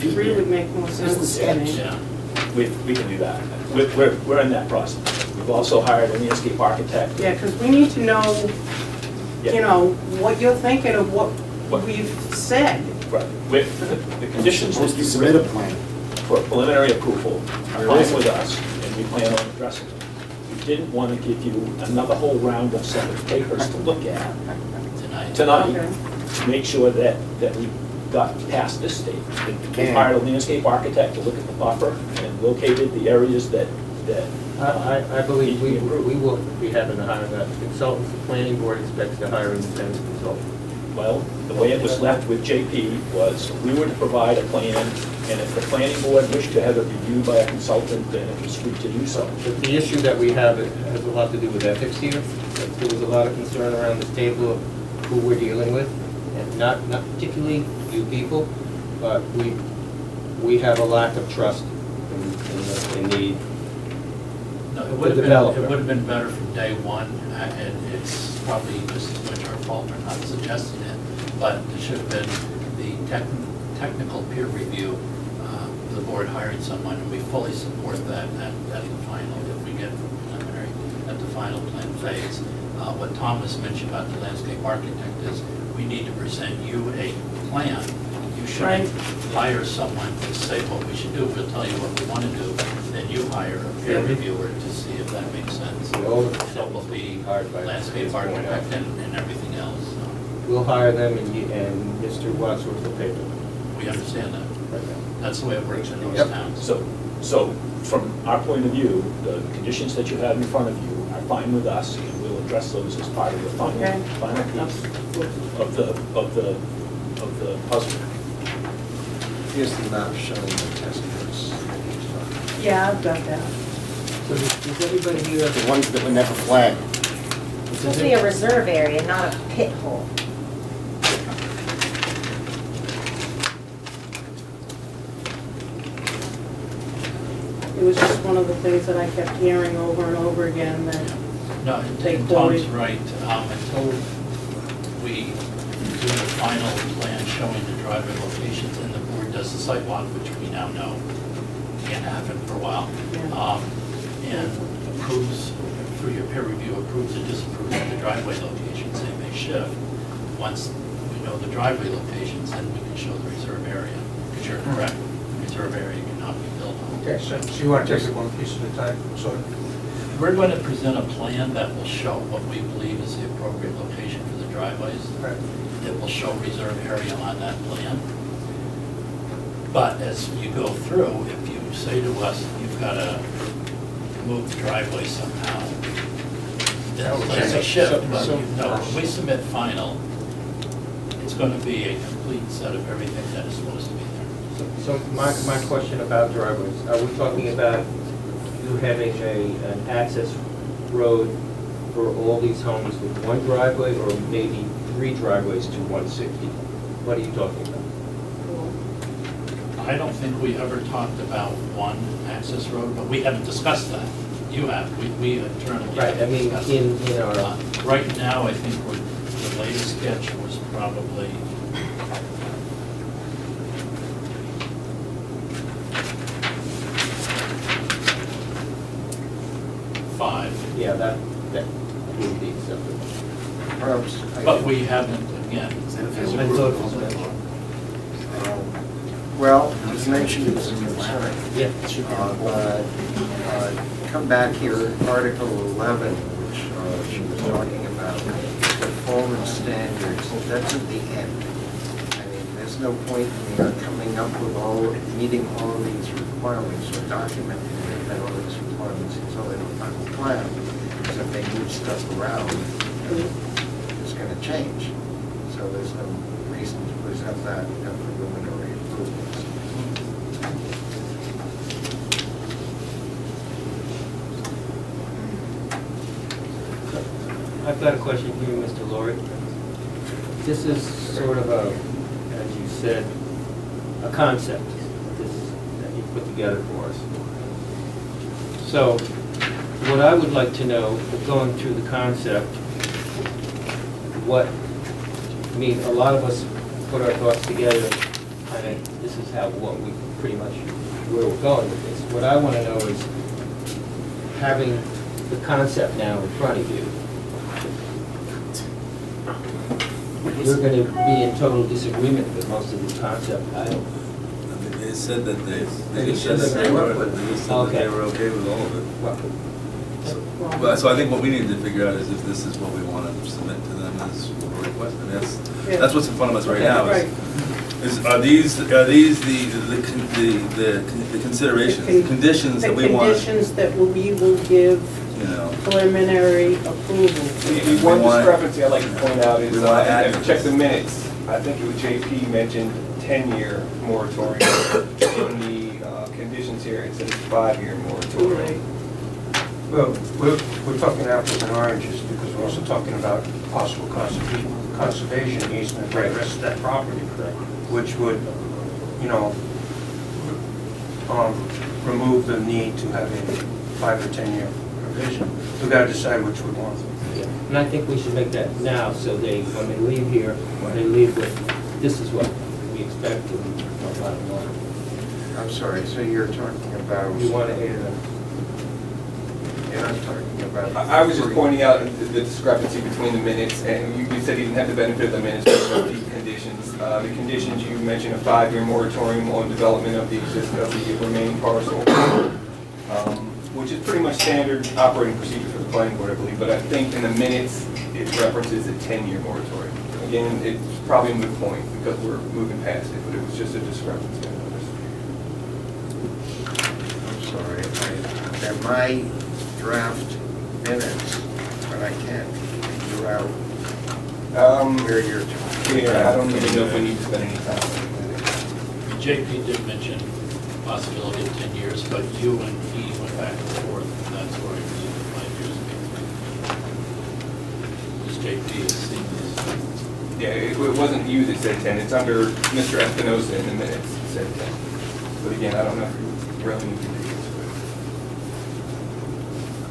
Three would make more sense to me. Yeah, We, we can do that. We're, we're, we're in that process. We've also hired a landscape architect. Yeah, because we need to know, Yeah. you know, what you're thinking of what What- we've said. Right. With, the the conditions that Supposed to you submit a plan. for preliminary approval are fine with us, and we plan on addressing them. We didn't want to give you another whole round of set of papers to look at tonight. tonight, Okay. to make sure that, that we got past this stage. We Can. hired a landscape architect to look at the buffer and located the areas that, that. I, I, I believe we, we will be having to hire that consultant, the planning board expects to hire an independent consultant. Well, the way it was left with JP was, we were to provide a plan, and if the planning board wished to have it reviewed by a consultant, then it was free to do so. But the issue that we have has a lot to do with ethics here. There was a lot of concern around this table of who we're dealing with, and not, not particularly you people, but we, we have a lack of trust in, in the, in the No, it would have been, it would have been better from day one, uh, and it's probably just as much our fault for not suggesting it, but it should have been the tech, technical peer review, the board hired someone, and we fully support that at, at the final, if we get preliminary, at the final plan phase. Uh, what Thomas mentioned about the landscape architect is, we need to present you a plan. You shouldn't hire someone to say what we should do, we'll tell you what we want to do, then you hire a peer Yeah. reviewer to see if that makes sense. The old So will be hired by- landscape architect and, and everything else, so We'll hire them and you, and Mr. Wadsworth will pay them. we understand that. right now. That's the way it works in Yep. most towns. So, so from our point of view, the conditions that you have in front of you are fine with us, and we'll address those as part of the final, Okay. final piece of the, of the, of the puzzle. Here's the map showing the test pits. Yeah, I've got that. So does does everybody here? The ones that were never flagged. It's supposed to be a reserve area, not a pit hole. It was just one of the things that I kept hearing over and over again, that, No, and Take and Tom's forward. right, um, until we do the final plan showing the driveway locations and the board does the site walk, which we now know can't happen for a while. Yeah. Um, and approves, through your peer review, approves or disapproves of the driveway locations, they may shift. Once we know the driveway locations, then we can show the reserve area, because you're correct, the reserve area cannot be built on. Okay, so, so you want to take it one piece at a time, so, We're going to present a plan that will show what we believe is the appropriate location for the driveways. right. It will show reserve area on that plan. But as you go through, if you say to us, you've got to move the driveway somehow, then it's a shift, but you know, when we submit final, it's going to be a complete set of everything that is supposed to be there. So my, my question about driveways, are we talking about you having a, an access road for all these homes with one driveway or maybe three driveways to 160? What are you talking about? I don't think we ever talked about one access road, but we haven't discussed that. You have, we, we internally Right, I haven't mean, discussed in, in our, Uh, Right now, I think we're, the latest sketch was probably five, yeah, that, that would be acceptable. Perhaps I but could- we haven't, again, I thought it was mentioned. Well, as a concern. Yeah. Uh, But uh, come back here, Article 11, which uh, she was talking about, performance standards, that's at the end. I mean, there's no point in coming up with all, meeting all these requirements or documenting that all these requirements until they don't final plan. If they move stuff around, change. So there's no reason to present that at preliminary approvals. I've got a question for you, Mr. Laurie. This is sort of a, as you said, a concept this, that you put together for us. So, what I would like to know, going through the concept, what, I mean, a lot of us put our thoughts together, kind of, this is how, what we, pretty much, where we're going with this. What I want to know is, having the concept now in front of you, you're going to be in total disagreement with most of the concept. I don't, They said that they, they said that they were, they said that they Okay. were okay with all of it. well, But, so I think what we need to figure out is if this is what we want to submit to them as a request. I mean, that's, Yeah. that's what's in front of us right Okay. now. Right. Is, is- are these, are these the, the, con- the, the the considerations, The the con- conditions The that we want, conditions that we will give you know? preliminary approval. The- the We One discrepancy I'd like to point out is, We uh, wanna I add- checked the minutes, I think it was JP mentioned ten-year moratorium. In the uh, conditions here, it says five-year moratorium. Well, we're, we're talking apples and oranges because we're also talking about possible conserva- conservation easement for the rest of that property, which would, you know, um, remove the need to have a five or 10-year provision. We've got to decide which we want. yeah. And I think we should make that now, so they, when they leave here, they leave with, this is what we expect and bottom line. I'm sorry, so you're talking about, We want to add a you're not talking about. I I was just pointing out the the discrepancy between the minutes, and you you said you didn't have the benefit of the minutes, but the conditions. Uh, The conditions, you mentioned a five-year moratorium on development of the exist, of the remaining parcel, um, which is pretty much standard operating procedure for the planning board, I believe, but I think in the minutes, it references a ten-year moratorium. Again, it's probably a moot point, because we're moving past it, but it was just a discrepancy I noticed. I'm sorry, I- they're my draft minutes, but I can't figure out Um, where you're talking. Here, I don't even know if we need to spend any time on it. JP did mention possibility of ten years, but you and he went back and forth, and that's where I presume the five years means. Because JP has seen this. Yeah, it it wasn't you that said 10, it's under Mr. Espinosa in the minutes, it said 10. But again, I don't know if you really need to do this.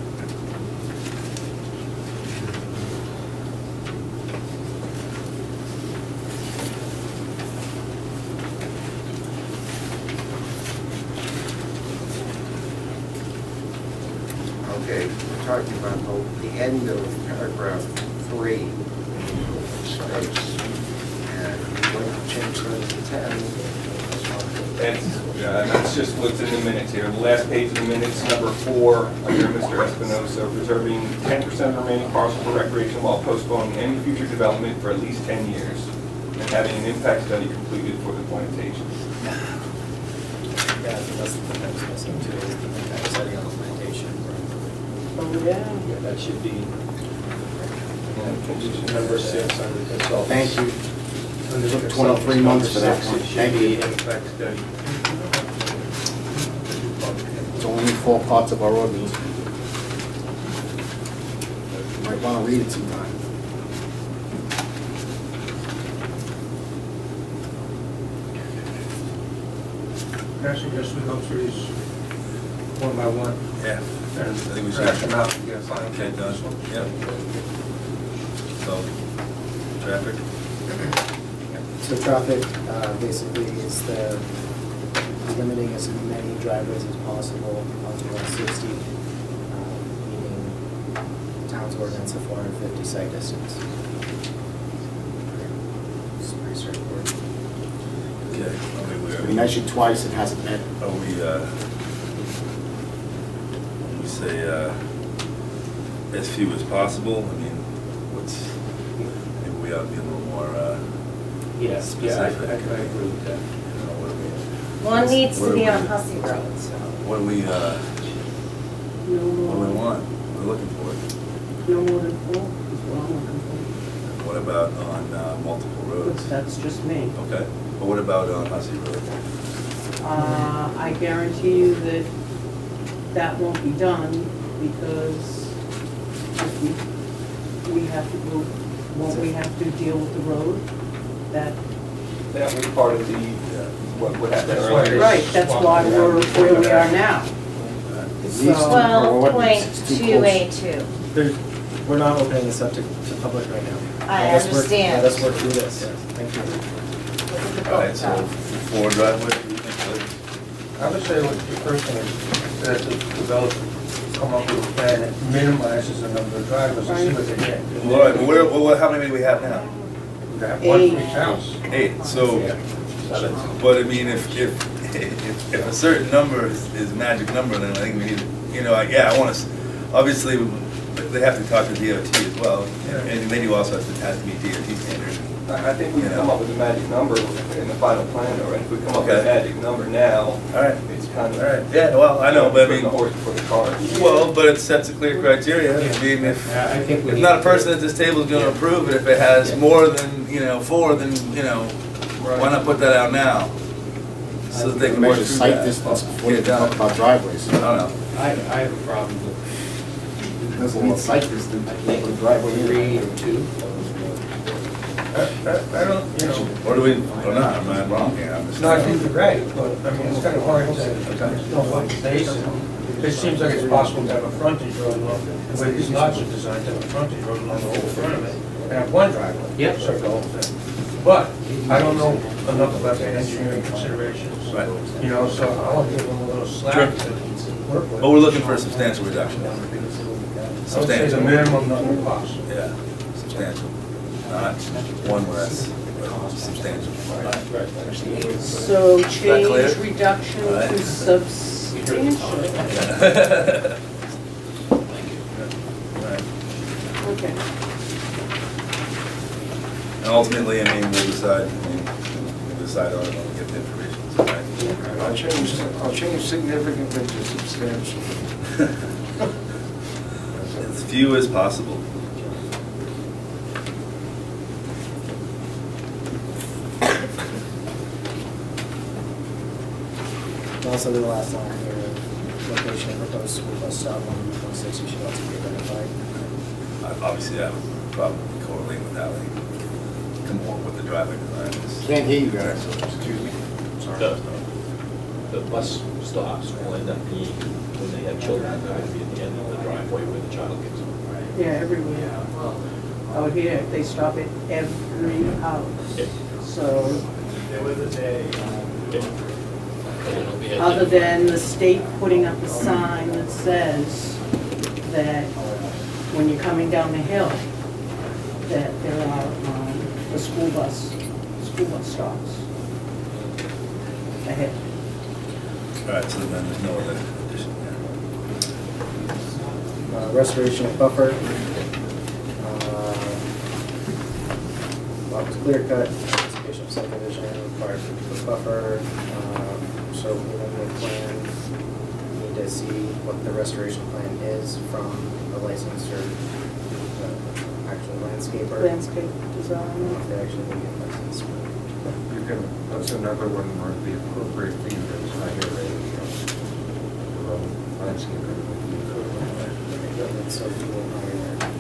Okay, Okay, we're talking about the, the end of paragraph three, strikes, and we want to change that to ten. That's, yeah, that's just what's in the minutes here. The last page of the minutes, number four, under Mr. Espinosa, preserving ten percent of remaining parcel for recreation while postponing any future development for at least ten years, and having an impact study completed for the plantation. Yeah, I think that's the thing I was missing too, is the impact study on the plantation. Oh, yeah. Yeah, that should be number six under consultants. Thank you. Under Took 23 months for that one. Thank you. impact study. It's only four parts of our ordinance. You Might wanna read it sometime. I suggest we go through these one by one Yeah. and I think we should. thrash them out and get a final. Okay, done. Yep. So, traffic? So traffic, uh, basically is the limiting as many driveways as possible onto one sixty, um, meaning town's ordinance of four hundred fifty sight distance. It's pretty straightforward. Okay. I we We mentioned twice, it hasn't met. Are we, uh, we say, uh, as few as possible? I mean, what's, maybe we ought to be a little more, uh, Yes, yeah, I, I I agree with that. you know, what do we? One needs to be we- on Hussey Road, so. What do we, uh, No what do we more, want? What are we looking for? no more than four is what I'm looking for. What about on, uh, multiple But roads? that's just me. Okay, but what about on Hussey Road? Uh, I guarantee you that that won't be done because if we, we have to go, won't we have to deal with the road? That, That was part of the, what, what happened That's earlier. right, that's why we're where we are now. It needs to be for Twelve point ordinance. It's too two close. two. There's, we're not opening this up to, to public right now. I Let us work- understand. Let us work through this, yes, thank you. Look at the All right, book, so though. four driveways, we think, I would say what the first thing is, that the developer come up with a plan that minimizes the number of drivers and see what they get. All right, but what, what, how many do we have now? We have one for each house. Eight, so, but I mean, if, if, if, if a certain number is, is a magic number, then I think we need, you know, I- yeah, I wanna, s- obviously, they have to talk to DOT as well, and they do also have to, has to meet DOT standards. I I think we can come up with a magic number in the final plan, though, right? If we come up with a Okay. magic number now, All right, it's kind of. all right, yeah, well, I know, but I Putting the mean, horse before the cart. well, but it sets a clear criteria, I mean, if, Yeah, I think we if need not a to- person at this table is gonna approve it, if it has more than, you know, four, then, you know, why not put that out now? So that they can work Measure through site that. distance before Get you it done. talk about driveways. I don't know. I, I have a problem with, Doesn't mean sight distance, I I think, think, driveway. three and two. I, I I don't, you know, Or do we, or not, I'm not wrong here, I'm just. no, I think you're right, but, I mean, it's kind of hard to know what base it. It seems like it's possible to have a frontage road along, the way these lots are designed, to have a frontage road along the whole front of it, and have one driveway. Yep. Serve the whole thing. But, I don't know enough about the engineering considerations. Right. You know, so I want to give them a little slack Sure. to work with. But we're looking for a substantial reduction. I would say the Substantial. minimum number possible. Yeah, substantial, not one less, but substantial. So change clear? reduction All right. to substantial. Right. Okay. And ultimately, I mean, we'll decide, I mean, we'll decide on it when we get the information. so, right? I'll change, I'll change significantly to substantial. As few as possible. Also, the last line here, location of proposed school bus stop on one sixty should also be identified. Obviously, that would probably correlate with how they come up with the driveway design. Can't hear you guys, excuse me. Sorry. The, the bus stops will end up being, when they have children, they're going to be at the end of the driveway where the child gets on. Yeah, everywhere. Out here, they stop at every house. Yeah. So, And it'll be at other the- than the state putting up a sign that says that when you're coming down the hill, that there are, um, the school bus, school bus stops ahead. All right, so then there's no other addition there. Uh, Restoration of buffer. Uh, Lot was clear cut, anticipation of subdivision required for the buffer. Uh, So within the plan, we need to see what the restoration plan is from the licensed or the actual landscaper. Landscape I don't design. if they actually need a license. You can, that's another one where the appropriate fee is hire a, uh, landscaper. So we will hire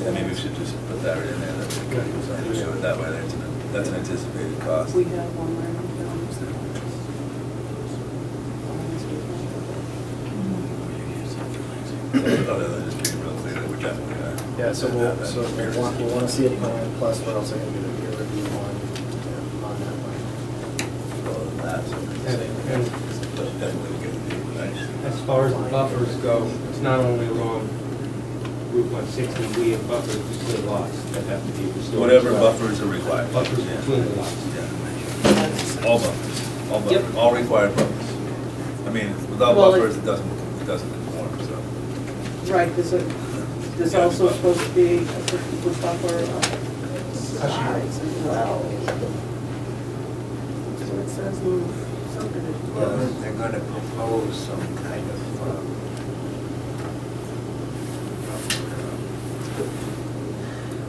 Yeah, maybe we should just put that right in there, that's, do it that way, that's an, that's an anticipated cost. We have one right now. Other than just being real clear that we're definitely gonna. Yeah, so we'll, so we'll want, we'll wanna see a plan, plus we're also gonna do a peer review on, on that plan. Well, that, so And- and but definitely we'll get the people, nice. As far as the buffers go, it's not only along Route 160, we have buffers between lots that have to be restored. Whatever as well. buffers are required. Buffers Yeah. between the lots. Yeah. All buffers, all Yep. buffers, all required buffers. I mean, without Well, it- buffers, it doesn't, it doesn't conform, so. Right, there's a, there's also supposed to be a fifty foot buffer on sides as well. So it says in subdivision. Well, they're gonna propose some kind of, uh,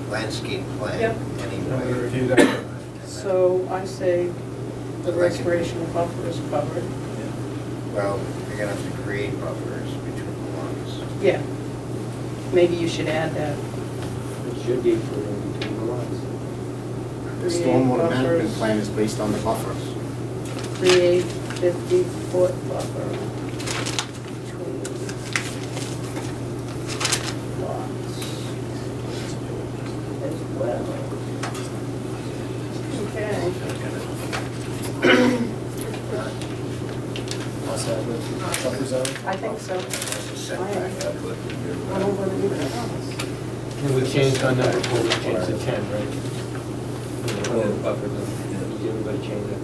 landscape plan Yep. anyway. That. So I say the restoration of buffer is covered. Well, they're gonna have to create buffers between the lots. Yeah. Maybe you should add that. It should be for between the lots. The Create stormwater management buffers. plan is based on the buffers. Create fifty foot buffer between lots as well. Okay. Also, with buffer zone. I think so. I am. Went over and even else. And we changed on that before, we changed to 10, right? You know, the buffers, did everybody change it?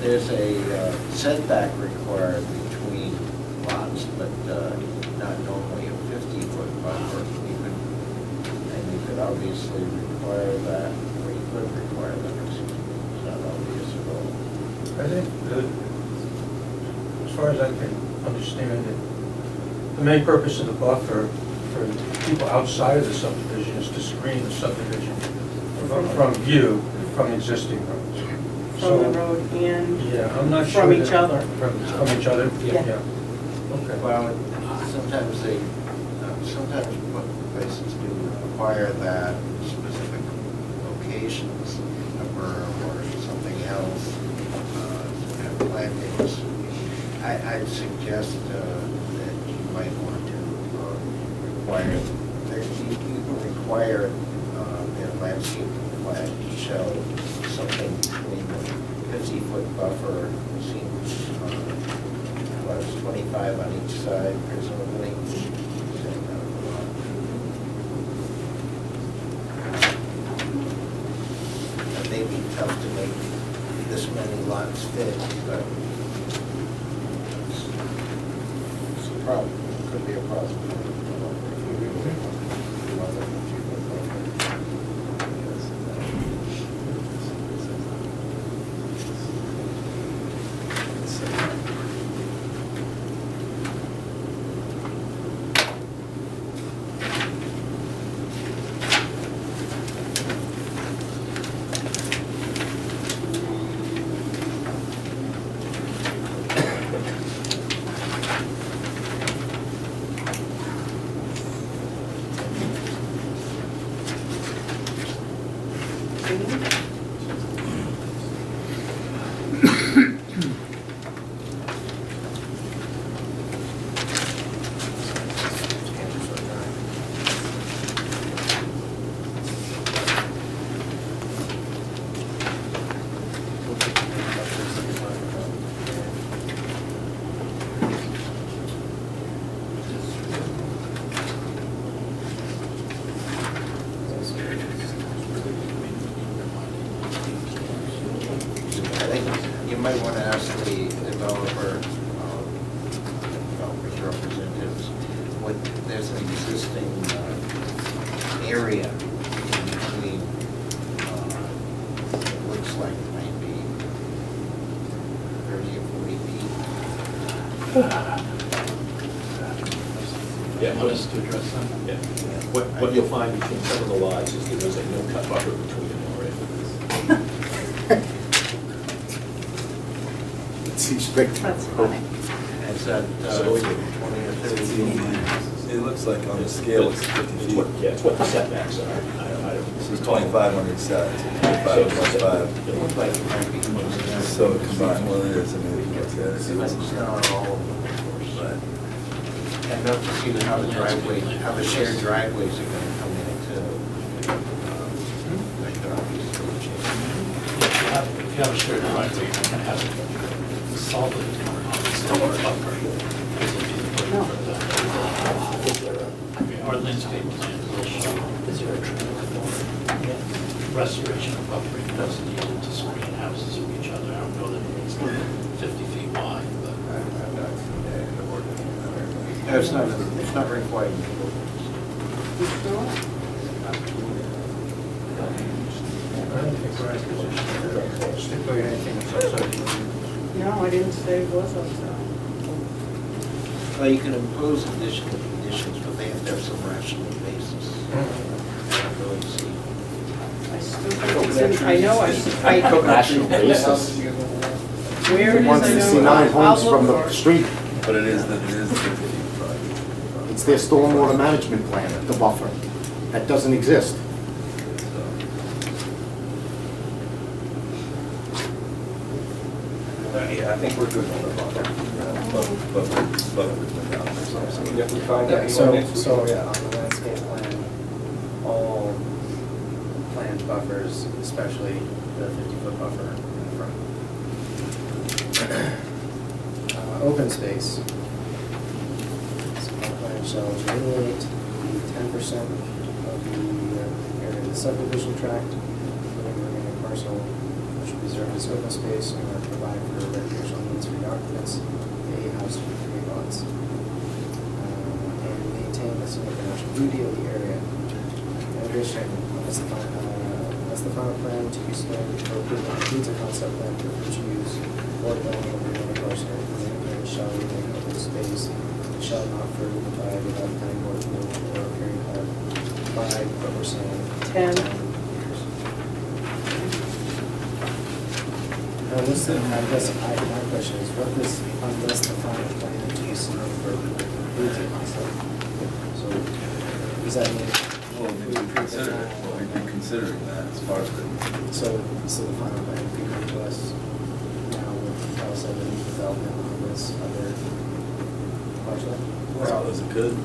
There's a uh, setback required between lots, but uh, not normally a fifty-foot buffer. You could, and you could obviously require that, or you could require that, it's not obvious at all. I think, as far as I can understand it, the main purpose of the buffer for people outside of the subdivision is to screen the subdivision from, from view from existing roads. From the So, road and Yeah, I'm not sure. from each that- other. From, from each other? Yeah. Okay. Well, sometimes they, uh, sometimes places do require that specific locations, a berm or something else, uh, to have plantings. I, I'd suggest uh, that you might want to uh, require, there- you you can require uh, their landscape plan to show something between the fifty-foot buffer seems uh, was twenty-five on each side presumably. It may be tough to make this many you'll find between some of the lots is there is a no-cut buffer between them already. It seems spectacular. That's funny. Is that uh, So- twenty or thirty? It looks like on the scale it's fifty It's feet. what, yeah, it's what the setbacks are. I I don't. This is twenty-five on each side, so So twenty-five it's- plus five. It looks like it might be close enough. So combined, well, it is, I mean, what's that? It's not all over, of course. But I'd love to see how the driveway, how the shared driveways are gonna come in too. Um, That could obviously change. If you have, if you have a shared driveway, you're gonna have to solve it on the storm buffer. Because if you it for the- I mean, Our landscape plan will show, is there a trail Restoration of buffering does need to screen houses from each other. I don't know that it needs fifty feet wide, but. I'm I'm not from there, in the ordinance. No, it's not, it's not required. in the ordinance. Stick by anything that's outside. No, I didn't say it was outside. Well, you can impose additional conditions, but they have to have some rational basis. I don't really see. I still think it's in, I know, I, I, Rational basis. where it is, Wants I to see know. nine I'll homes look from for the it. street. But it is, the- it is the fifty feet project. It's their stormwater management plan, at the buffer. That doesn't exist. Uh, I think we're good on the buffer. But, but, but it's been down there, so- So If we find Yeah, out. so, so, yeah, on the landscape plan, all planned buffers, especially the fifty-foot buffer in the front. Uh, Open space. So our plan shall delineate the ten percent of the uh, area of the subdivision tract, reserve as open space or provide for recreational needs for the occupants of house with three lots. Uh, and maintain the scenic beauty of the area. In addition, as the, final, uh, as the final plan to use land for approval includes a concept plan for future use or building of the parcel, the plan shall remain open space shall not further divide without planning board approval or appearing by what we're saying. 10. Now, what's the, I guess, I, my question is, what does, unless the final plan to be submitted for approval includes a concept? So, does that mean? Well, we'd be considering, well, we'd be considering that as far as it. So, so the final plan could come to us now with also the new development on this other project? Well, as it could.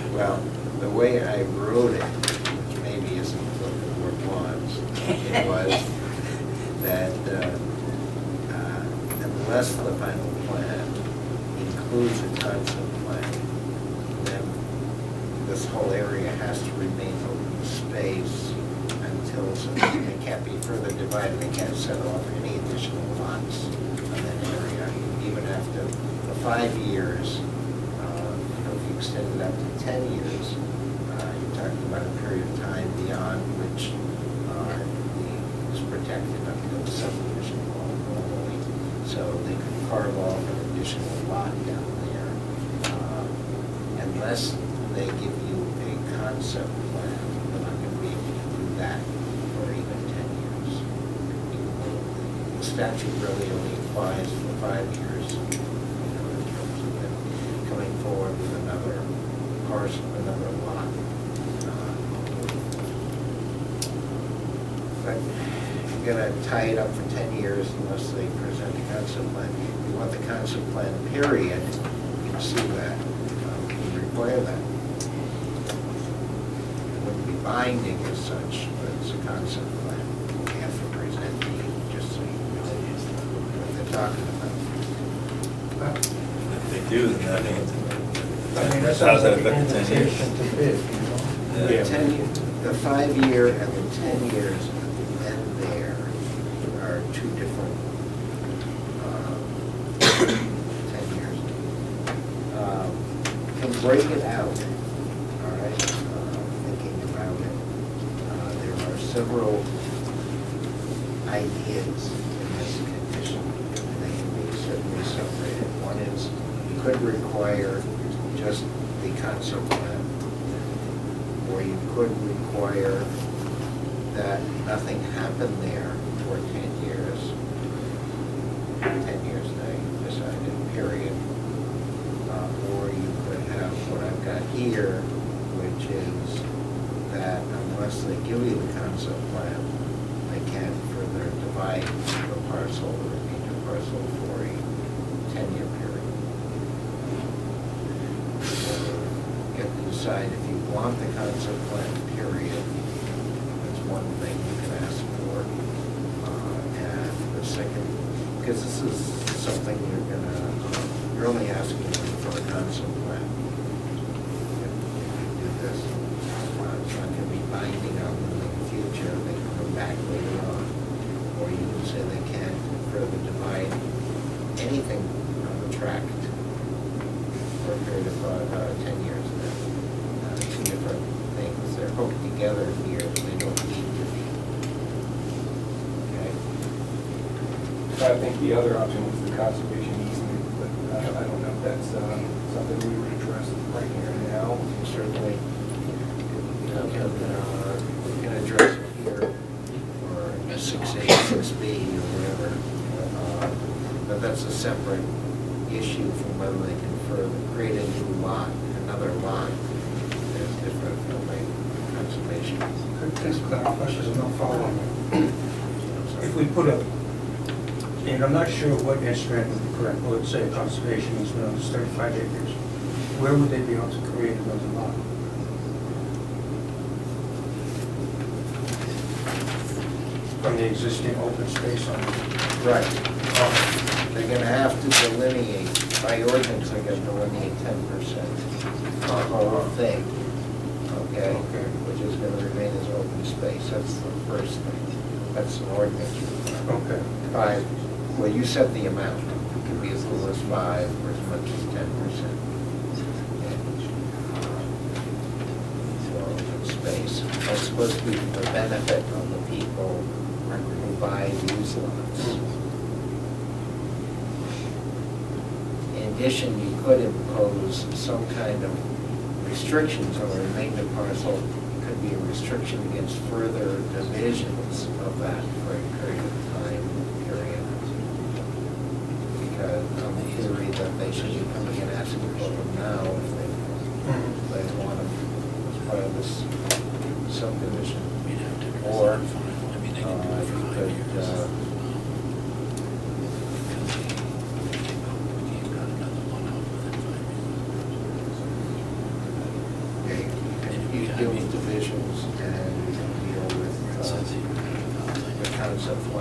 Well, the way I wrote it, which maybe isn't what the word was, it was that uh, uh, unless the final plan includes a concept plan, then this whole area has to remain open space until, so it can't be further divided, they can't set off any additional lots on that area, even after the five years uh, you know, if you extend it out to ten years, uh, you're talking about a period of time beyond which uh, protected under the subdivision normally. So they could carve off an additional lot down there, uh, unless they give you a concept plan, they're not gonna be able to do that for even ten years. The statute really only applies for five years, you know, in terms of them coming forward with another parcel, another lot. Uh, But you're gonna tie it up for ten years unless they present a concept plan. If you want the concept plan period, you can see that, um, you require that. It wouldn't be binding as such, but it's a concept plan. You have to present it, just so you know what they're talking about. If they do, then that means. I mean, that sounds that like the ten years? to bid, you know? The ten, year- the five-year and the ten years at the end there are two different, uh, ten years. Um, Can break it out, all right, uh, thinking about it. Uh, There are several ideas in this condition, and they can be certainly separated. One is, could require just the concept plan, or you could require that nothing happened there for ten years. Ten years, they decided, period. Uh, Or you could have what I've got here, which is that unless they give you the concept plan, they can't further divide the parcel or remainder parcel for a ten-year period. You have to decide if you want the concept plan, period, that's one thing you can ask for. Uh, And the second, because this is something you're gonna, you're only asking for a concept plan. If if you do this, uh, it's not gonna be binding on them in the future, they can come back later on. Or you can say they can't further divide anything on the tract for a period of uh, uh, ten years. Uh, Two different things, they're hooked together here, they don't need to be. Okay? I think the other option was the conservation easement, but I don't, I don't know if that's, uh, something we would address right here and now. Certainly, you know, can, uh, we can address it here, or six A, six or whatever. Uh, But that's a separate issue from whether they can further create a new lot, another lot. There's different from a conservation. Could just clarify, there's no following. If we put a, and I'm not sure what instrument would be correct, but let's say a conservation easement on this thirty-five acres, where would they be able to create another lot? From the existing open space on it? Right. Um, they're gonna have to delineate, by ordinance, they're gonna delineate ten percent, the whole uh-huh. thing, okay? Okay. Which is gonna remain as open space, that's the first thing, that's an ordinance. Okay. Five, well, you set the amount, it can be as little as five or as much as ten percent. For open space, that's supposed to be for the benefit of the people who buy lots. In addition, you could impose some kind of restrictions on the remainder parcel. It Could be a restriction against further divisions of that for a period of time, period. Because on the theory that they should be coming and asking for them now if they, if they want them as part of this subdivision. Or, uh, you could, uh, Yeah, you can, you can deal with divisions and you can deal with, uh, the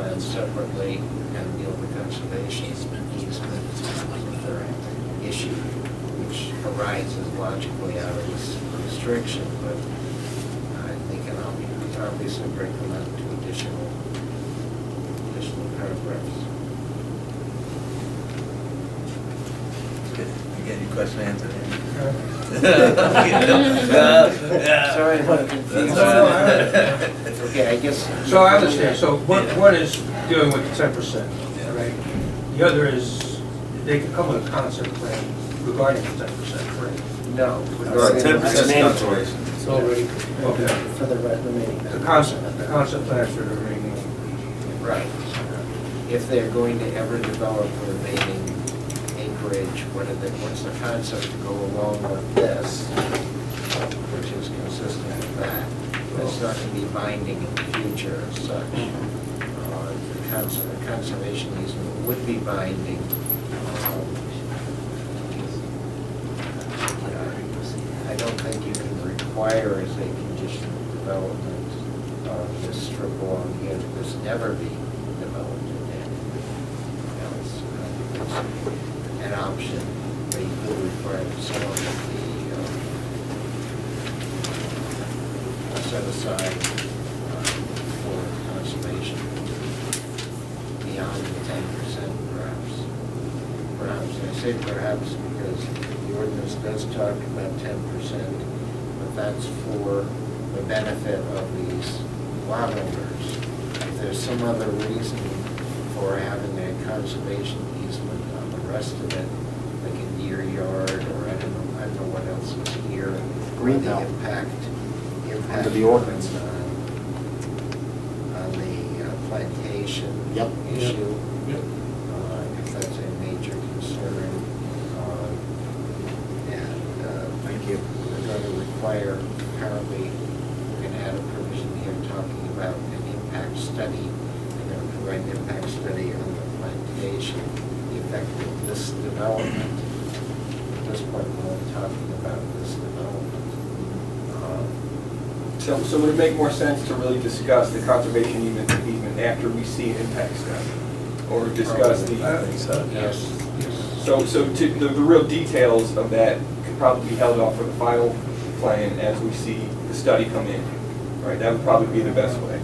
concept plans separately and deal with conservation easement for issue, which arises logically out of this restriction, but I think it obviously, obviously break them out into additional, additional paragraphs. Again, your question answered. Sorry if I'm confused. Okay, I guess. So I understand, so one, one is dealing with the ten percent, right? The other is, they can come with a concept plan regarding the ten percent, correct? No. Ten percent conservation. It's already Okay. for the re- remaining. The concept, the concept plan for the remaining. Right. If they're going to ever develop the remaining acreage, what are the, what's the concept to go along with this, which is consistent with that? It's not going to be binding in the future as such. Uh, The cons- the conservation easement would be binding. um, uh, I don't think you can require as a condition of development of this strip along here, that this never be side uh, for conservation beyond the ten percent perhaps. Perhaps, I say perhaps because the ordinance does talk about ten percent, but that's for the benefit of these lot. If there's some other reason for having a conservation easement on the rest of it, like a deer yard or I don't know, I don't know what else is here, Green impact under the ordinance. on, uh, On the uh, plantation Yep. issue. Yep. Uh, if that's a major concern. uh, And, uh, Thank you. we're going to require, apparently, we're going to add a provision here talking about an impact study. They're going to provide an impact study on the plantation, the effect of this development. At this point, we're only talking about this development. Uh, So, so would it make more sense to really discuss the conservation easement, easement after we see an impact study? Or discuss the? I think so. Yes. So, so to, the, the real details of that could probably be held off for the final plan as we see the study come in, right? That would probably be the best way.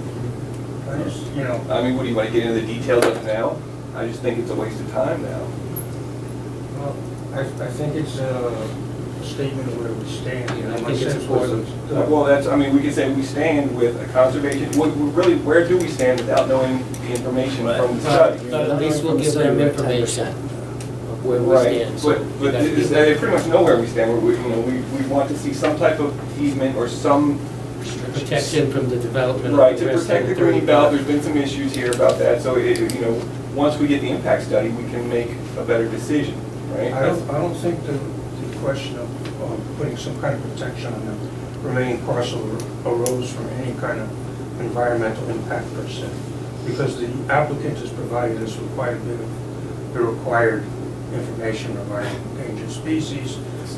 I just, you know, I mean, what, do you want to get into the details of it now? I just think it's a waste of time now. well, I, I think it's a statement of where we stand. Yeah, I think it's important. that- uh, Well, that's, I mean, we could say we stand with a conservation, what, really, where do we stand without knowing the information from the uh, study? But at least we'll give them information of where we Right, stand. so but, but gotta this- they pretty much know where we stand, we, you know, we, we want to see some type of easement or some. Protection from the development of Right, the to protect the the green 30 belt, there's been some issues here about that, so it, you know, once we get the impact study, we can make a better decision, right? I don't, I don't think the, the question of, of putting some kind of protection on the remaining parcel arose from any kind of environmental impact per se. Because the applicant has provided us with quite a bit of the required information regarding endangered species,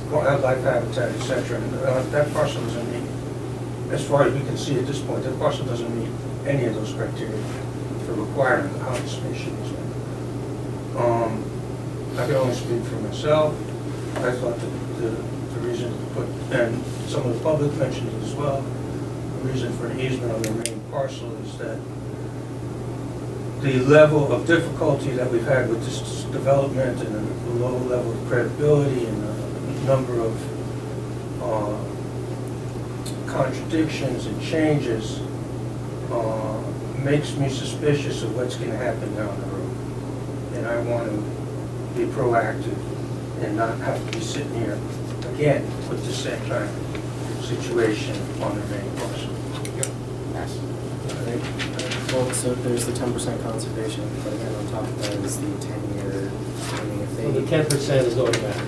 wildlife habitat, etc. And uh, that parcel doesn't meet, as far as we can see at this point, that parcel doesn't meet any of those criteria for requiring a conservation easement. Um, I can only speak for myself. I thought that the, the reason to put, and some of the public mentioned as well, the reason for an easement on the remaining parcel is that the level of difficulty that we've had with this development and the low level of credibility and the number of uh, contradictions and changes uh, makes me suspicious of what's going to happen down the road. And I want to be proactive and not have to be sitting here again with the same kind of situation on the main parcel. Well, so there's the ten percent conservation, but again, on top of that is the ten-year, I mean, if Well, the ten percent is automatic.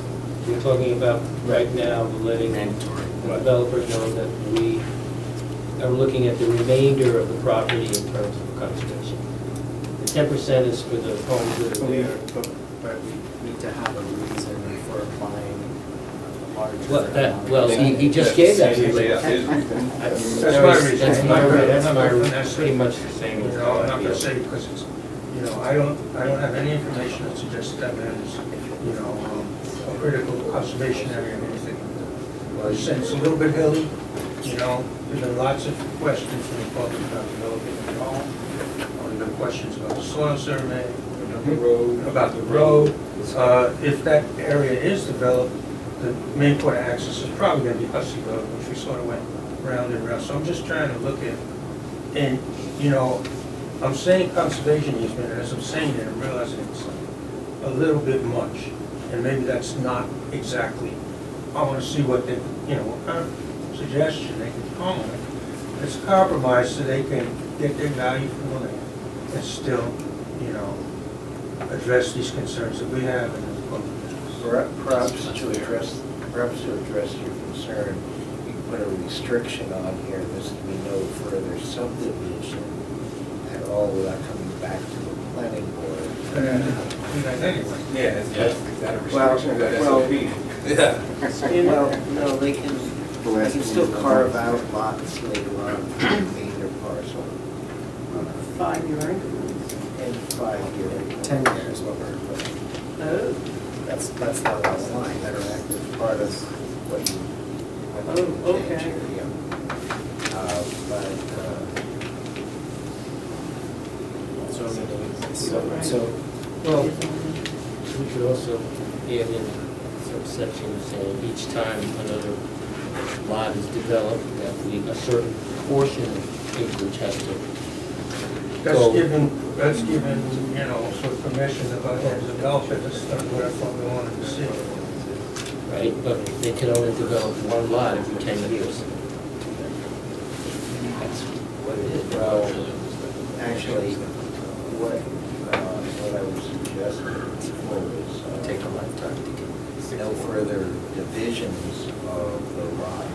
We're talking about right now letting the developer know that we are looking at the remainder of the property in terms of conservation. The ten percent is for the homes that But are we, there. but, but we need to have a reason for applying Well, that, well, he, he just gave that to. Yeah, That's my reason. That's my, that's my, That's pretty much the same. You know, I'm not gonna say because it's, you know, I don't, I don't have any information that suggests that man is, you know, um, a critical conservation area or anything. I was saying it's a little bit hilly, you know, there's been lots of questions from the public about developing at all. There's been questions about the soil survey, About the road. about the road. Uh, If that area is developed, the main point of access is probably gonna be Hussey Road, which we sort of went round and round. So I'm just trying to look at, and, you know, I'm saying conservation easement, and as I'm saying it, I'm realizing it's a little bit much. And maybe that's not exactly, I wanna see what they, you know, what kind of suggestion they can come with. It's a compromise so they can get their value the land and still, you know, address these concerns that we have and the public has. Per- Perhaps to address, perhaps to address your concern, you can put a restriction on here, there's to be no further subdivision at all without coming back to the planning board. And then, anyway. Yeah, is that, is that Well, restriction, or is that well- Yeah. Well, no, they can, they can still carve out lots later on for the remainder parcel Five-year increments. in five-year. Ten years, what we're. Oh, that's, that's the last line. Line that are active part of what you. what you Oh, change okay. here, yeah. Uh, But, uh, So, I mean, Right. so, so, Well, we could also add in some section saying each time another lot is developed, that we, a certain portion of acreage has to That's go. given, that's given, you know, sort of permission to go ahead and develop it, that's not what I thought we wanted to see. right? But they can only develop one lot every ten years. That's what it is. Well, actually, what, uh, what I was suggesting was, uh, Take a lifetime to get. no further divisions of the lot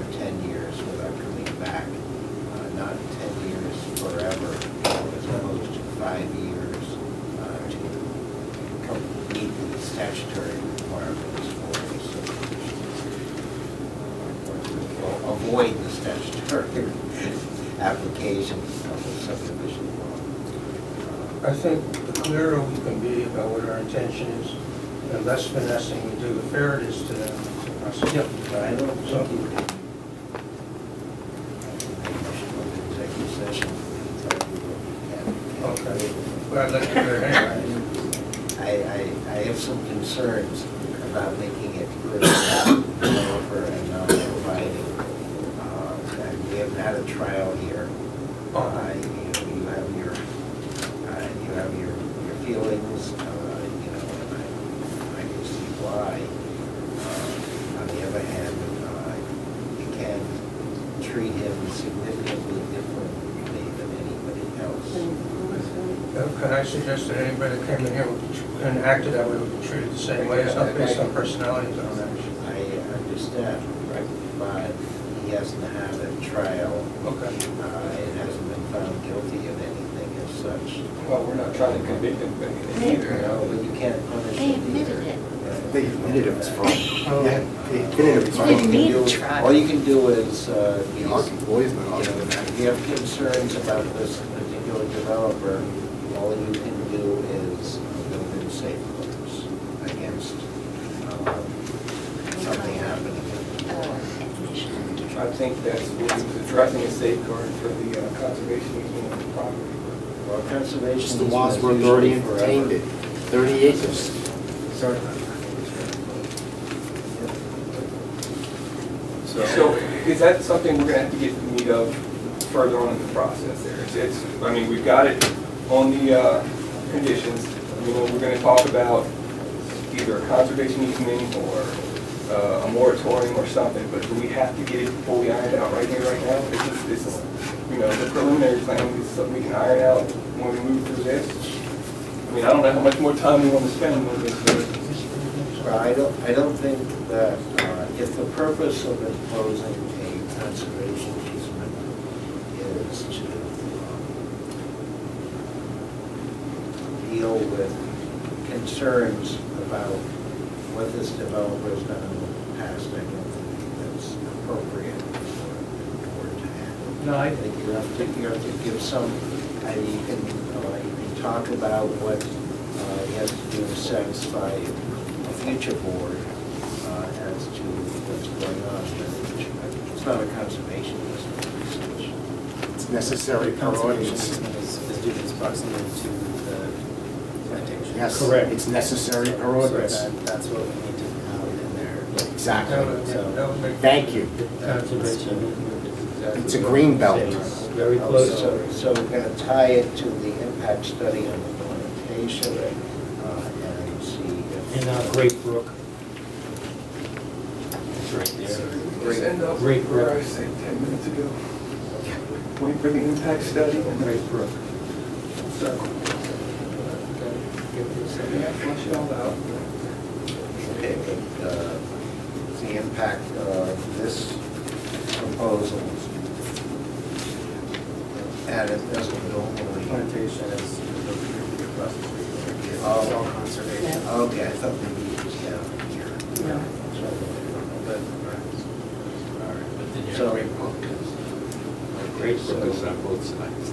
for ten years without coming back. Uh, Not ten years forever, as opposed to five years uh, to com- meet the statutory requirements for subdivision. Or to Avoid the statutory application of a subdivision law. I think the clearer we can be about what our intention is, the less finessing we do, the fairer it is to them. Yep. I don't think you can, executive session, tell you what you can. and can't Okay. Well, I'd like to hear it anyway. I, I, I have some concerns about making it clear that developer and not providing. Uh, And we haven't had a trial here. Uh, You know, you have your, uh, you have your, your feelings, uh, you know, and I, I can see why. Uh, On the other hand, uh, you can treat him significantly differently than anybody else. Uh, Can I suggest that anybody that came in here and acted that way would be treated the same way? It's not based on personalities on that. I understand, Right. but he hasn't had a trial. Okay. Uh, It hasn't been found guilty of anything as such. Well, we're not trying to convict him of anything either. You know, but you can't punish They him either. admitted it. They admitted it was fraud. Oh. Yeah, they admitted it was All fraud. you can need do- a. All you can do is, uh, The you hockey boys been know, arguing that. if you have concerns about this particular developer, all you can do is build in safeguards against um, something happening. I think that's what he was addressing, a safeguard for the uh, conservation easement of the property. Well, conservation. Mr. easement is Wadsworth already usually forever. entertained it, thirty acres. So is that something we're gonna have to get the meat of further on in the process there? It's- It's, I mean, we've got it on the uh, conditions. I mean, we're gonna talk about either a conservation easement or uh, a moratorium or something, but do we have to get it fully ironed out right here, right now? Is, this is, you know, the preliminary plan, is something we can iron out when we move through this? I mean, I don't know how much more time we want to spend on this, but I don't, I don't think that uh, if the purpose of imposing a conservation easement is to um, deal with concerns about what this developer has done in the past, I don't think that's appropriate for the board to handle. No, I- I think you have to, you have to give some, I mean, you can, uh, you can talk about what uh, he has to do to satisfy a future board uh, as to what's going on. It's not a conservation easement as such. It's necessary per Conservation ordinance. easement is, is due to its proximity to the plantation. Yes, Correct. it's necessary per So ordinance. that, that's what we need to have in there. That Exactly. would, that would make. Thank you. Conservation exactly. It's a what green belt. Very close. So, so we're going to tie it to the impact study on the plantation uh, and see if. In uh, Great Brook. It's right there. just end up Great where I Brook. said ten minutes ago. Wait for the impact study and Great Brook. Circle. Yeah, flush it all out. Okay, but uh, the impact of this proposal, and it doesn't normally. Plantation is across the street. It's Oh. all conservation. Okay, I thought maybe it was down here. No. But, But then So- your Great Brook is. Great Brook is on both sides,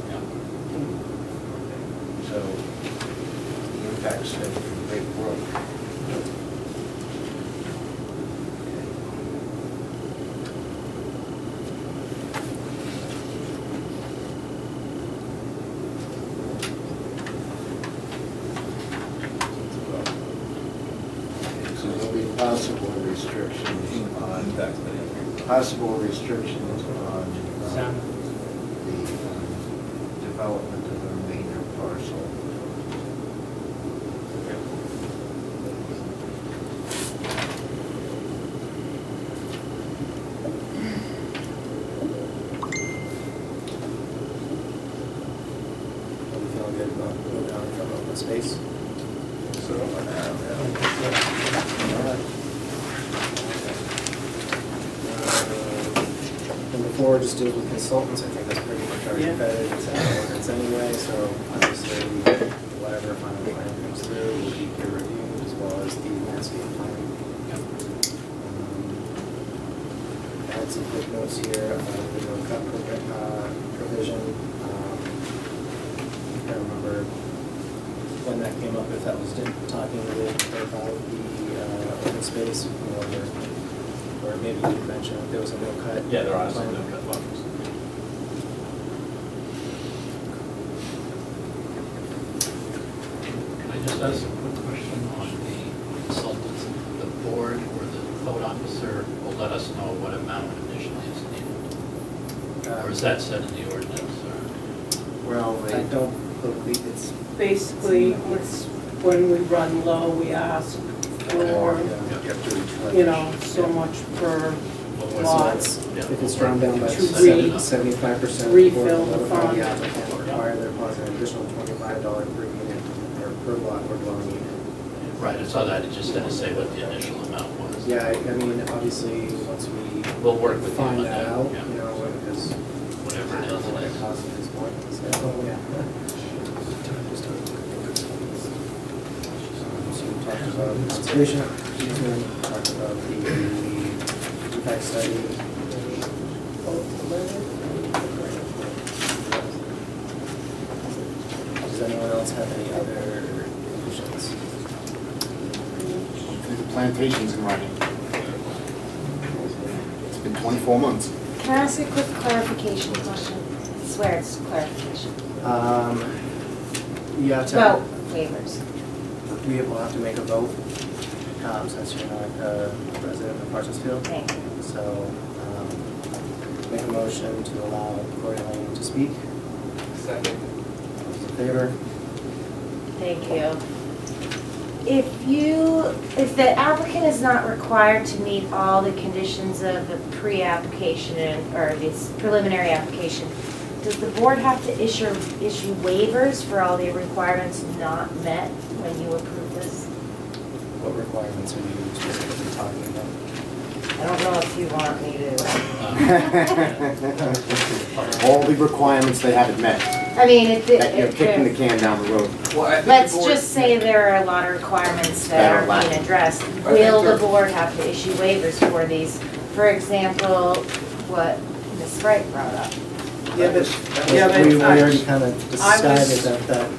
satisfied with the way it. So there'll be possible restrictions on, possible restrictions Number four, just deals with consultants, I think that's pretty much already Yeah. vetted, it's out of ordinance anyway, so obviously, whatever final plan comes through will be peer reviewed, as well as the landscape plan. Um, I had some quick notes here about the no cut provi- uh, provision. Um, I don't remember when that came up, if that was di- talking with about the uh, open space, or, or maybe you did mention there was a no cut. Yeah, there are some plan. no-cut buffers. Can I just ask a quick question on the consultants? The board or the code officer will let us know what amount additionally is needed? Or is that set in the ordinance, or? Well, I don't believe it's. Basically, it's when we run low, we ask for, you know, so much per lot. If it's drawn down by To re- seventy-five percent. refill the fund. The applicant require their deposit an additional twenty-five dollar per unit, or per lot or dwelling unit. Right, I saw that, it just didn't say what the initial amount was. Yeah, I I mean, obviously, once we. We'll work with you on Find that, that out, yeah. you know, because. Whatever it I don't is, know what it it is. costs at this point, so. So we talked about conservation, easement, talked about the impact study. Does anyone else have any other conditions? The plantation's in writing. It's been twenty-four months. Can I ask a quick clarification question? I swear it's clarification. Um, you have to. About waivers. We will have to make a vote, um, since you're not a resident of Parsonsfield. Thank you. So, um, make a motion to allow Cory Lane to speak. Second. All those in favor? Thank you. If you, if the applicant is not required to meet all the conditions of the pre-application and- or this preliminary application, does the board have to issue, issue waivers for all the requirements not met when you approve this? What requirements are you specifically talking about? I don't know if you want me to. All the requirements they haven't met, I mean, if, that you're if kicking the there- can down the road. Well, I think the let's board- just say there are a lot of requirements That that are aren't lacking. being addressed. think Will the they're- board have to issue waivers for these? For example, what Ms. Sprite brought up. Yeah, but, yeah, was- We, we I- already kind of decided was- that that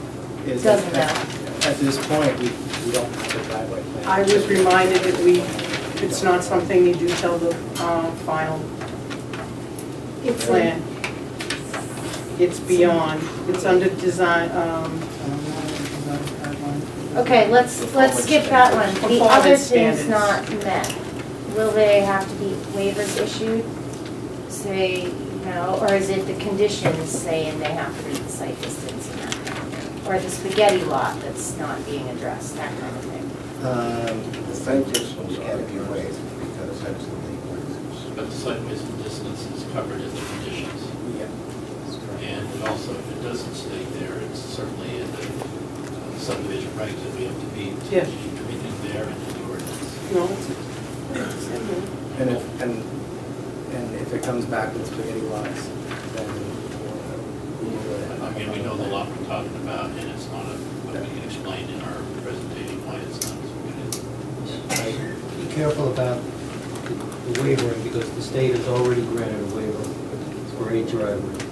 is. Doesn't at- matter. At this point, we, we don't have a driveway plan. I was reminded that we, it's not something you do till the, um, final plan. It's beyond, it's under design, um, Okay, let's, let's skip that one. The Performance other thing's standards. not met. Will they have to be waivers issued? Say, you know, or is it the conditions saying they have to meet the sight distance and that? Or the spaghetti lot that's not being addressed, that kind of thing? Um, The sight distance can be waived because that's the legal. But the sideways and distance is covered in the conditions. yeah, that's correct. And it also, if it doesn't state there, it's certainly in the uh, subdivision regs that we have to be, to Yeah. everything there and in the ordinance. no, And if, and, and if it comes back with spaghetti lots, then we'll, we will. I mean, we know the lot we're talking about, and it's not a, but we can explain in our presentation why it's not as Be careful about the wavering, because the state has already granted a waiver for a driveway.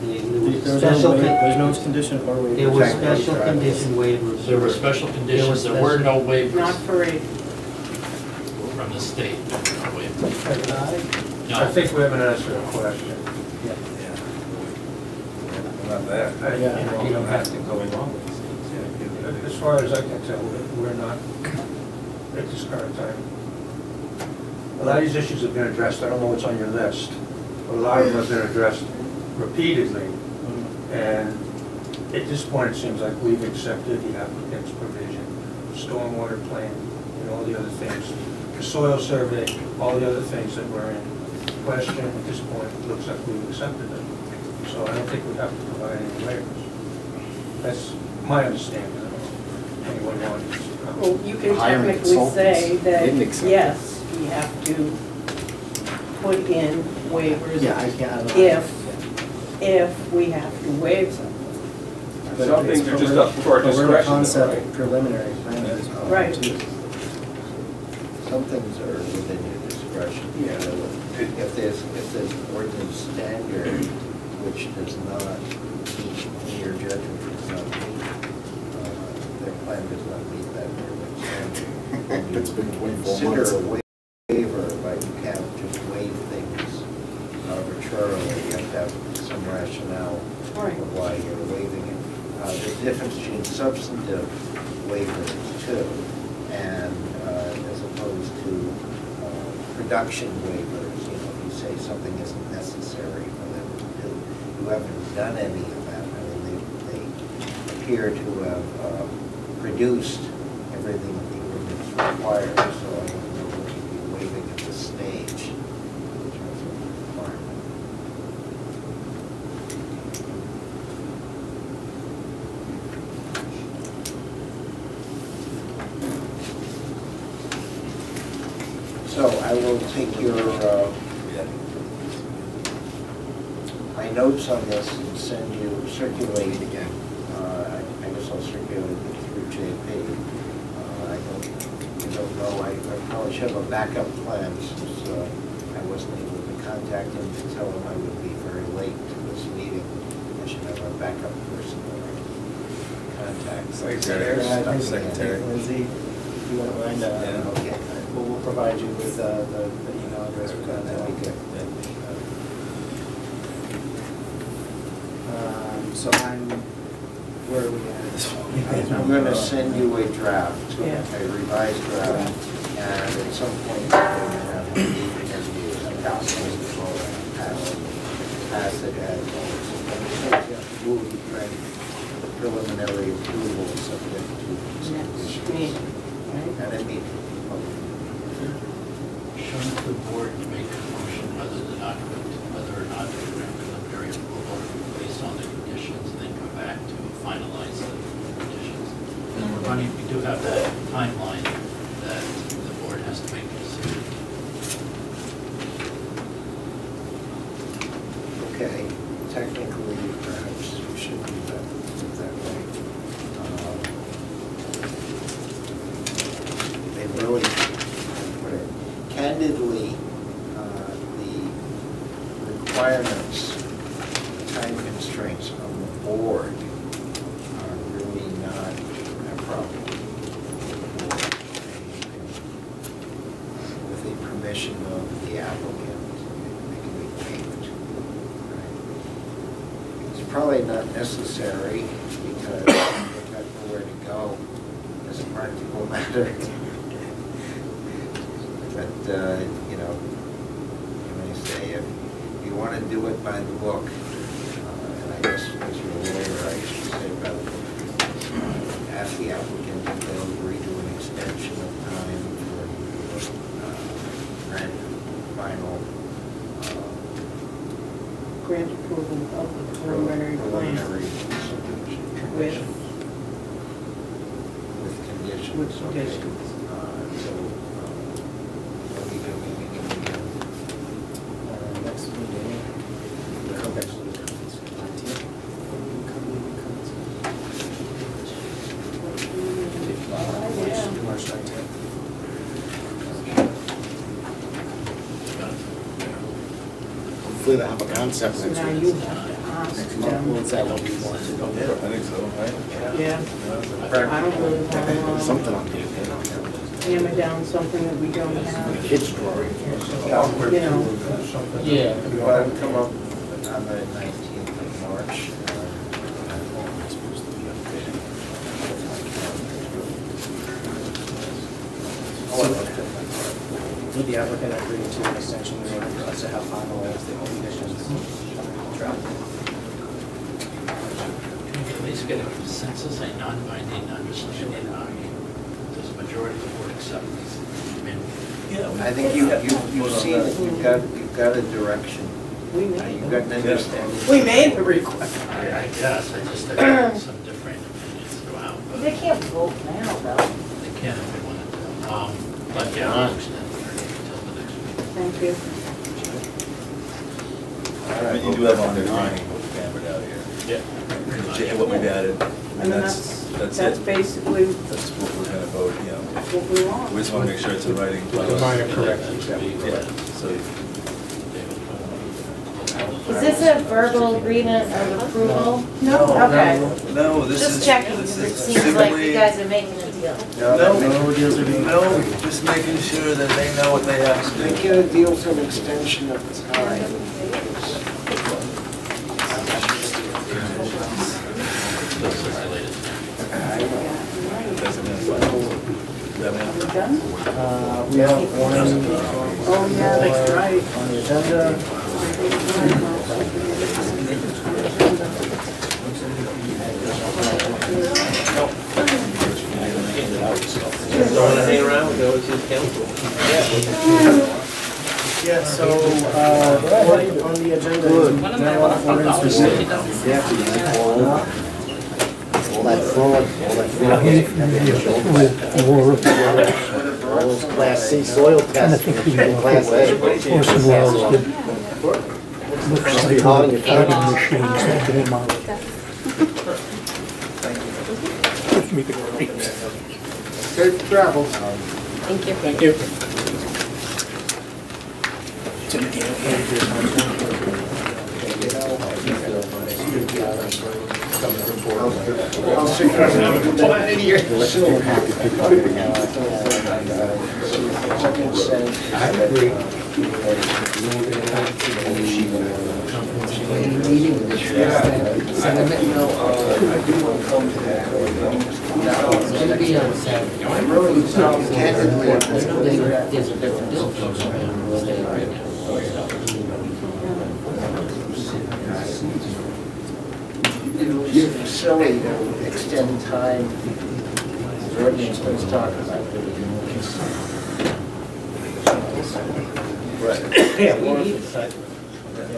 The- There was There's special, no, wa- con- there's no condition or waiver. there was for any special condition waivers. There were special conditions, there were no waivers not for a, from the state, there were no. I No, think we haven't answered a question. Not that. I- Yeah. You don't have to go along with it. As far as I can tell, we're- we're not, at this current time. a lot of these issues have been addressed, I don't know what's on your list, but a lot of them have been addressed repeatedly. Mm-hmm. And at this point, it seems like we've accepted the applicant's provision, stormwater plan, and all the other things, the soil survey, all the other things that were in question at this point, it looks like we've accepted them. So I don't think we have to provide any waivers. That's my understanding, I don't know if anyone wants. to- Well, you can Hiring technically say that, Didn't it. yes, we have to put in waivers Yeah, I can't, I don't know. if, if we have to waive something. But Some it's- things are just we're- up to our discretion, concept right? preliminary plan as well. Right. too. Some things are within your discretion. You Yeah. know, If there's, if there's an ordinance standard which does not meet, in your judgment, does not meet, uh, their plan does not meet that ordinance standard. It's been 24 Consider months. a wa- waiver, but you can't just waive things arbitrarily. You have to have some rationale Right. of why you're waiving it. Uh, There's a difference between substantive waivers too, and uh, as opposed to uh, production waivers. You know, you say something isn't necessary for them to do. You haven't done any of that. I mean, they, they appear to have uh, produced everything that the ordinance requires, so I don't know what you'd be waiving at this stage in terms of requirement. So I will take your, uh, my notes on this and send you, circulate again. Uh, I I guess I'll circulate it through JP. Uh, I don't, I don't know, I I probably should have a backup plan since uh, I wasn't able to contact him to tell him I would be very late to this meeting. I should have a backup person that I contact. Secretary. Yeah, Secretary. Lindsay, if you wouldn't mind, uh, Yeah. Okay. we'll, we'll provide you with uh, the, the email address. That'd be good. Um, so I'm, where are we at this point? I'm gonna send you a draft, Yeah. a revised draft, and at some point, we're gonna have a meeting and you pass it, pass it, pass it as, move right, preliminary approval subject to these Next conditions. meeting, right? And it meet, Shouldn't the board make a motion whether the document, whether or not to grant preliminary approval based on the conditions, and then come back to finalize the conditions? And we're running, we do have that timeline that the board has to make a decision. okay, technically, perhaps we should do that, do that way. Um, They really, put it candidly, uh, the requirements, time constraints on the board are really not a problem. With the permission of the applicant, it can be waived. Right. It's probably not necessary because they've got nowhere to go as a practical matter. But, uh, you know, you may say, if you want to do it by the book, uh, and I guess as your lawyer, I should say by the book, uh, ask the applicant if they'll agree to an extension of time for uh, grant final uh, Grant approval of the preliminary plan preliminary subdivision with, with conditions. with conditions. Uh, So, uh, what we do, we can, Uh, Next meeting, the code actually comes nineteenth. Yeah. March nineteenth. Hopefully they'll have a concept next now week. you have to ask them. is that what we want to go Yeah, I think so, right? Yeah, I don't really want to Something on here. hammer down something that we don't have. kids drawing. Awkward You know. to, something. Yeah. come up on the nineteenth of March. uh, Oh, I looked at my- With the the applicant agreed to an extension in order for us to have final conditions drafted. Can we at least get a consensus, a non-binding understanding, I mean, does the majority of the board accept these? I I think you, you, you've seen it, you've got, you've got a direction. We Uh, made, You've got an understanding. we made the request. I I guess, I just, have some different opinions throughout, but They can't vote now, though. they can if they wanted to. Um, But yeah, I'll extend it until the next meeting. Thank you. But you do have on there mining what we hammered out here. Yeah. Yeah, What we've added, And that's, that's That's it. basically That's what we're gonna vote, yeah. know. what we want. We just wanna make sure it's in writing. The minor corrections, yeah. Yeah, so Is this a verbal agreement of approval? No. Okay. No, this is. Just checking, this because it is seems like you simply- guys are making a deal. No, No deals are being. no, just making sure that they know what they have to do. Make it a deal for an extension of time. Uh, we have one. Oh, yeah, that's right. On the agenda. Don't wanna hang around, we can always use council. Yeah, so, uh, on on the agenda is marijuana ordinance review. All that fraud, all that fraud. All those Class C soil tests, Class A. Must be hauling your car. Safe travels. Thank you. Thank you. I agree. Meeting with the Senate. It's gonna be on Saturday. Candidly, There's a different deal floating around the state right now. You're silly to extend time. The ordinance was talking about. Yeah, we need it.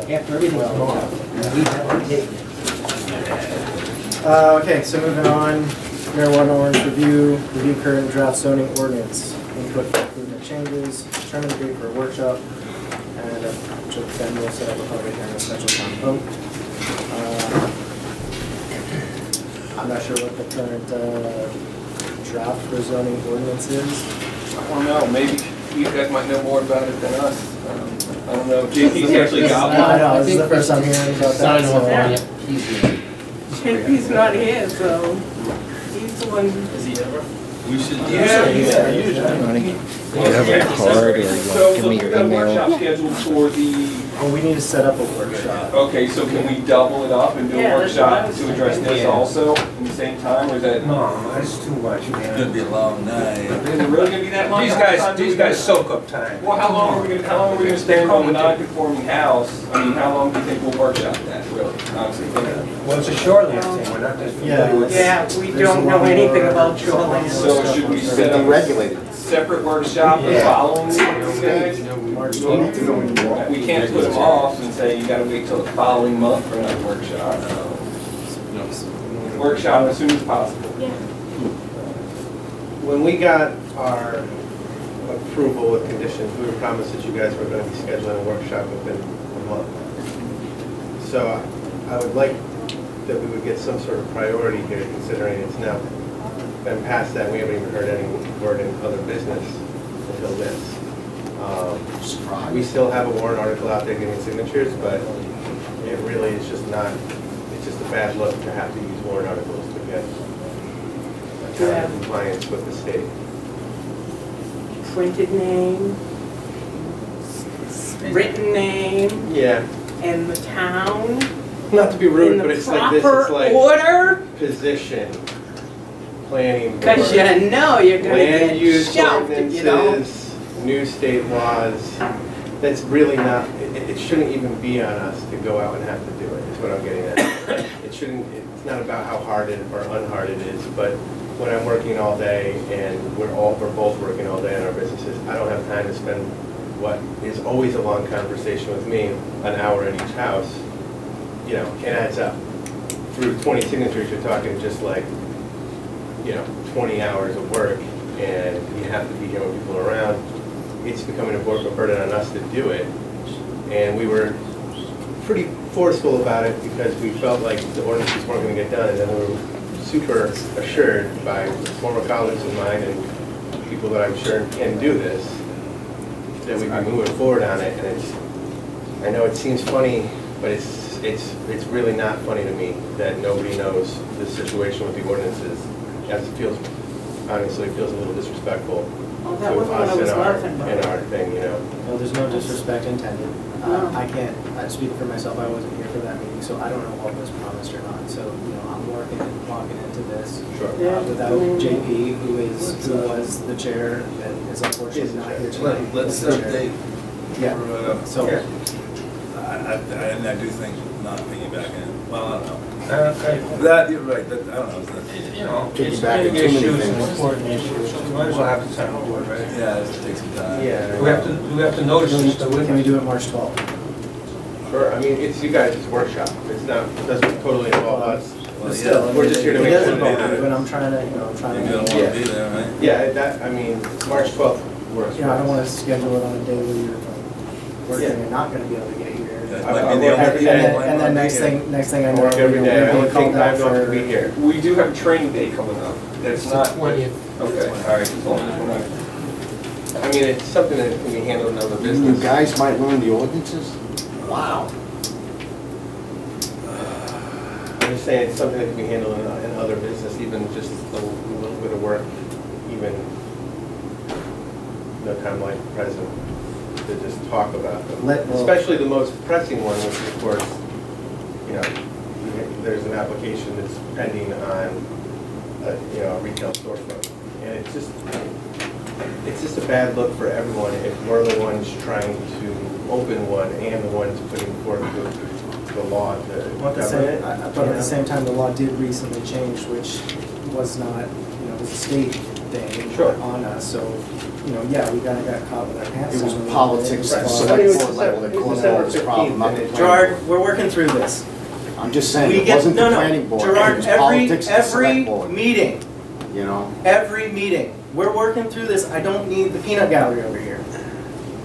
After everything's gone, we have to take Uh, okay, so moving on, marijuana ordinance review, review current draft zoning ordinance, input for improvement changes, determine the date for a workshop, and uh, then we'll set up a public hearing and special town vote. Uh, I'm not sure what the current, uh, draft for zoning ordinance is. I don't know, maybe you guys might know more about it than us. Um, I don't know, JP's actually got one. I one. know, this is the first I'm hearing about that. sign off so- on JP's not here, so he's the one. Is he ever? We should. Yeah, yeah, usually. Do you have a card or you want to give me your So we've got a email? workshop scheduled for the, Well, we need to set up a workshop. okay, so can we double it up and do a Yeah, that's what I workshop was to address this thinking. also in the same time, or is that? No, that's too much, It's gonna be a long night. Is it really gonna be that long? These How much time guys, do we these guys got? soak up time. Well, how long are we gonna, how long are we gonna spend on the non-conforming house? I mean, how long do you think we'll workshop that, really, honestly? Well, it's a shoreline thing, we're not just. Yeah. Yeah, we don't know anything about shoreline. So should we set up a Deregulated. Separate workshop the Yeah. following week, you guys? March You don't need to know anymore. We can't put them off and say you gotta wait till the following month for another workshop. Workshop as soon as possible. When we got our approval with conditions, we were promised that you guys were going to be scheduling a workshop within a month. So I would like that we would get some sort of priority here, considering it's now been past that, we haven't even heard any word in other business until this. Um, We still have a warrant article out there getting signatures, but it really is just not, it's just a bad look to have to use warrant articles to get a town Yeah. compliance with the state. Printed name, written name, Yeah, and the town. not to be rude, but it's like this, it's like order, position, planning board. cause you know you're gonna Land get use if you don't. new state laws, that's really not, it, it shouldn't even be on us to go out and have to do it, is what I'm getting at. It shouldn't, it's not about how hard it or unhard it is, but when I'm working all day and we're all, we're both working all day in our businesses, I don't have time to spend what is always a long conversation with me, an hour at each house, you know, it adds up. Through twenty signatures, you're talking just like, you know, twenty hours of work, and you have to be here when people around. It's becoming a bur- a burden on us to do it, and we were pretty forceful about it because we felt like the ordinances weren't gonna get done, and then we were super assured by former colleagues of mine and people that I'm sure can do this, that we'd be moving forward on it, and it's, I know it seems funny, but it's, it's, it's really not funny to me that nobody knows the situation with the ordinances, as it feels, honestly, it feels a little disrespectful Well, to that wasn't what I us was and our, laughing about. our thing, you know? Well, there's no disrespect intended. Uh, No. I can't, I speak for myself, I wasn't here for that meeting, so I don't know what was promised or not. So, you know, I'm working and walking into this Sure. uh, without JP, who is, who was the chair and is unfortunately not here tonight. Let- Let's He's the chair. update. Yeah, so, I, I, and I do think not piggybacking, it. well, I don't know. Okay. That, you're right, that, I don't know, that, You know, Kick it's back big to too many issues and things. important issues, so we might as well have the time to do right? yeah, it takes some time. Yeah. We have to, we have to notice can this, we, so we can we do it March twelfth? Sure, I mean, it's you guys' workshop, it's not, it doesn't totally involve us. Well, Still, yeah, I we're just here to it make does sure involve me, But I'm trying to, you know, I'm trying You're to. gonna wanna be there, right? Yeah, that, I mean, March twelfth works. You know, I don't wanna schedule it on a day where you're working Yeah. and not gonna be able to get here. That I- might be the work only every And day. then, and then next thing, next thing I I know, work you every know, I we're only being called take time off to for. be here. We do have a training day coming up. That's not, okay, Twentieth. all right, as long as we're not I mean, it's something that can be handled in other business. You business. guys might learn the ordinances? Wow. I'm just saying, it's something that can be handled in, in other business, even just a little bit of work, even no time like present, to just talk about them. Let- well- Especially the most pressing one, which of course, you know, there's an application that's pending on, a, you know, a retail storefront. And it's just, it's just a bad look for everyone if we're the ones trying to open one and the ones putting forth the, the law to Well, the govern it. same, I- I- but at the same time, the law did recently change, which was not, you know, it was a state thing Sure. on us, so, you know, yeah, we kinda got caught with our pants It was a politics bit. at the Right. select was board level that December- caused all December this problem, not the 15th, planning Gerard, board. we're working through this. I'm just saying, We it get, wasn't the no, no, planning board, it Gerard, was every, politics at the every select board, meeting, you know? every meeting, we're working through this, I don't need the peanut gallery over here.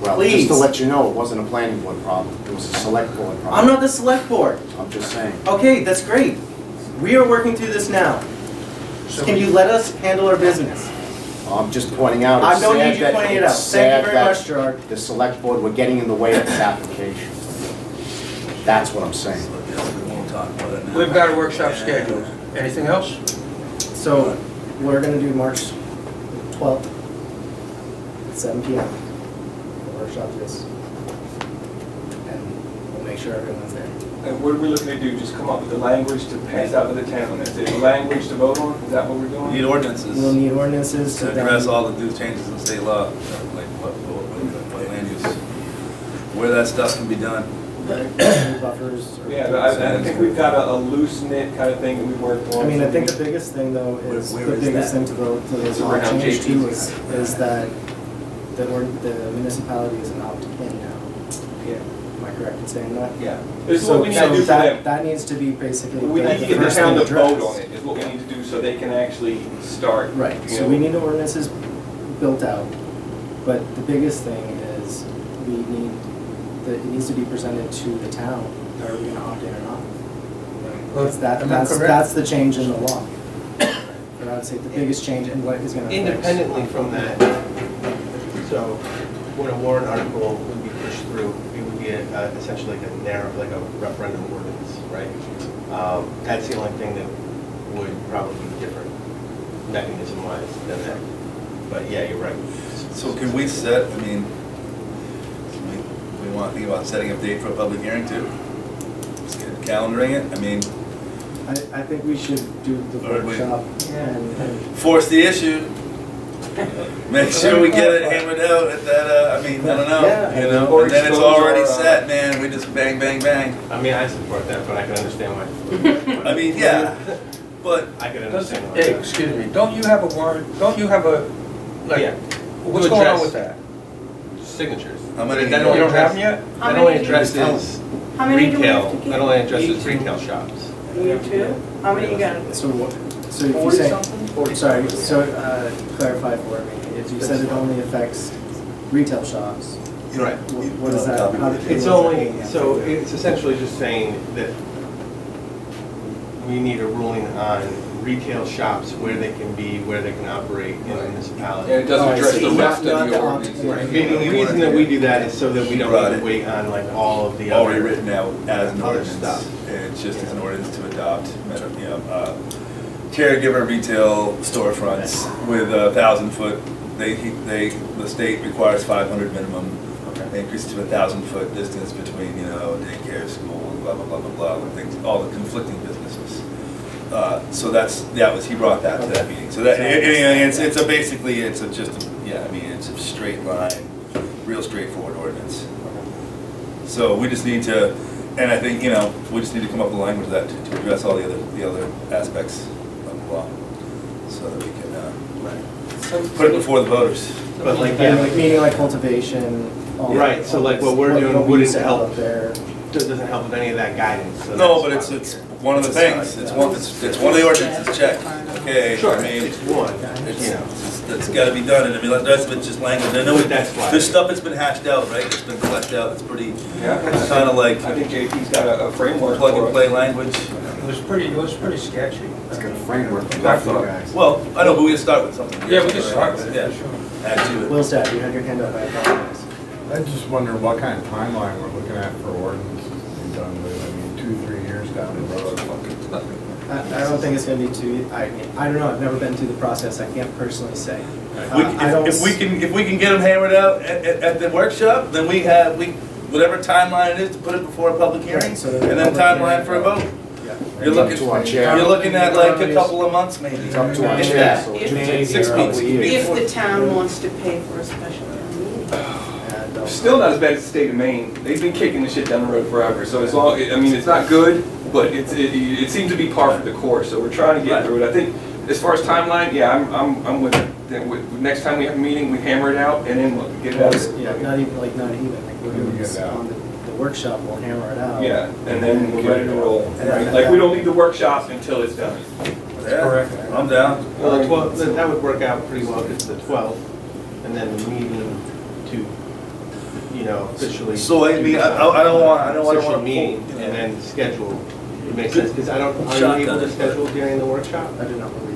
Well, just to Please. let you know, it wasn't a planning board problem, it was a select board problem. I'm not the select board. I'm just saying. Okay, that's great. We are working through this now. So Can you let us handle our business? I'm just pointing out, I it's don't need sad you that, pointing it it's out. Thank sad you very much, that Gerard. the select board were getting in the way of this application. That's what I'm saying. We won't talk about it now. We've got a workshop scheduled. Anything else? So, we're gonna do March twelfth, seven P M. Workshop this. And we'll make sure everyone's there. And what are we looking to do, just come up with the language to pass out to the town, that's it, language to vote on, is that what we're doing? We? Need ordinances We'll need ordinances to to address all the new changes in state law, like what, what, what what land use, where that stuff can be done. buffers. or- Yeah, but I, I think we've got a- a loose knit kind of thing that we worked on. I mean, I think the biggest thing though is, Where- the where is biggest that? thing to the, to the It's law around change JP's too is, is that the, ord- the municipality is an opt-in now. Yeah. Am I correct in saying that? Yeah. This is So- what we need so to do for that- them. That needs to be basically. We the- need to the get the first town to vote on it, is what we need to do, so they can actually start. Right, so know. we need the ordinances built out, but the biggest thing is we need, that it needs to be presented to the town. Are we gonna opt in or not? Well, That's, that, that's, correct? that's the change in the law. But I would say the biggest change in what is gonna. Independently from that, so when a warrant article would be pushed through, it would be a- a- essentially like a narrow, like a referendum ordinance, right? Um, That's the only thing that would probably be different mechanism-wise than that. But yeah, you're right. So can we set, I mean, we, we want to think about setting a date for a public hearing too? Just get calendaring it, I mean, I, I think we should do the workshop and, and force the issue, make sure we get it hammered out at that, uh, I mean, I don't know, Yeah. you know, and then it's already set, man, we just bang, bang, bang. I mean, I support that, but I can understand why. I mean, yeah, but I can understand why. Hey, excuse me, don't you have a warrant, don't you have a, like, Yeah. what's To going on address- with that? Signatures. How many That you only You don't have them address- yet? How That only many do you- addresses How many do we have retail, to keep? that only addresses retail shops. You two? How many you got? So what, so if you say, sorry, so, uh, clarify for me, if you said it only affects retail shops, Right. wh- what is that? How do- It's what does that only, so it's essentially just saying that we need a ruling on retail shops, where they can be, where they can operate in the municipality. And it doesn't Oh, address the rest not of the the ordinance. Right, Meaning, the reason that we do that is so that we don't Brought have to wait on like all of the other. already written out as an ordinance. stuff. And it's just as an ordinance to adopt, you know, uh, caregiver retail storefronts with a thousand foot, they, they, the state requires five hundred minimum. They increase to a thousand foot distance between, you know, daycare, school, blah, blah, blah, blah, blah, things, all the conflicting businesses. Uh, so that's, that was, he brought that to that meeting. So that, and- and it's, it's a basically, it's a just, a- yeah, I mean, it's a straight line, real straightforward ordinance. So we just need to, and I think, you know, we just need to come up with a language that, to to address all the other, the other aspects of the law. So that we can, uh, put it before the voters. But like, Yeah, yeah, like meaning like cultivation. all- Right, so like what we're what- doing what we wouldn't used help. up There. it doesn't help with any of that guidance. so No, that's but it's, why. it's one of the things, it's one, it's, it's one of the ordinances checked, okay? Sure, I mean, it's one, it's, you know. it's gotta be done, and I mean, the rest of it's just language, I know it- That's why. there's stuff that's been hashed out, right, it's been fleshed out, it's pretty, Yeah, kinda like I think JP's got a a framework plug and for play it. language. It was pretty, it was pretty sketchy. It's got a framework for I you thought- guys. Well, I know, but we can start with something. Yeah, we can start with it, Yeah, for sure. add to it. Will's you had your hand up, I apologize. I just wonder what kind of timeline we're looking at for ordinances to be done with. I mean, two, three years down the road. I, I don't think it's gonna be too, I I don't know, I've never been through the process, I can't personally say. Uh, We, I don't if, if we s- can, if we can get them hammered out at, at, at the workshop, then we have, we, whatever timeline it is to put it before a public hearing, Right, so and then then the public timeline for a vote. Yeah. You're looking, to our chair. you're looking at like a couple of months maybe. It's up to our If chair, that- so if- it Six a weeks. couple of years. If the town wants to pay for a special town meeting. And, Still not as bad as the state of Maine. They've been kicking the shit down the road forever. So as long, I mean, it's not good, but it's, it, it seems to be par for the course. So we're trying to get through it. I think as far as timeline, yeah, I'm, I'm, I'm with it. Then with- Next time we have a meeting, we hammer it out and then we'll get it out. Yeah, not even, like, not even, like, we're doing this Get it out. on the, the workshop, we'll hammer it out. Yeah, and then we're ready to roll. And Like, we don't need the workshop until it's done. Yeah, I'm down. Well, the twelfth, that that would work out pretty well, because the twelfth, and then the meeting to, you know, officially. So, I mean, I- I- I don't want- I don't- I don't Official wanna meeting, and then schedule, it makes sense, because I don't, are Shotgun you able to schedule during the workshop? I do not believe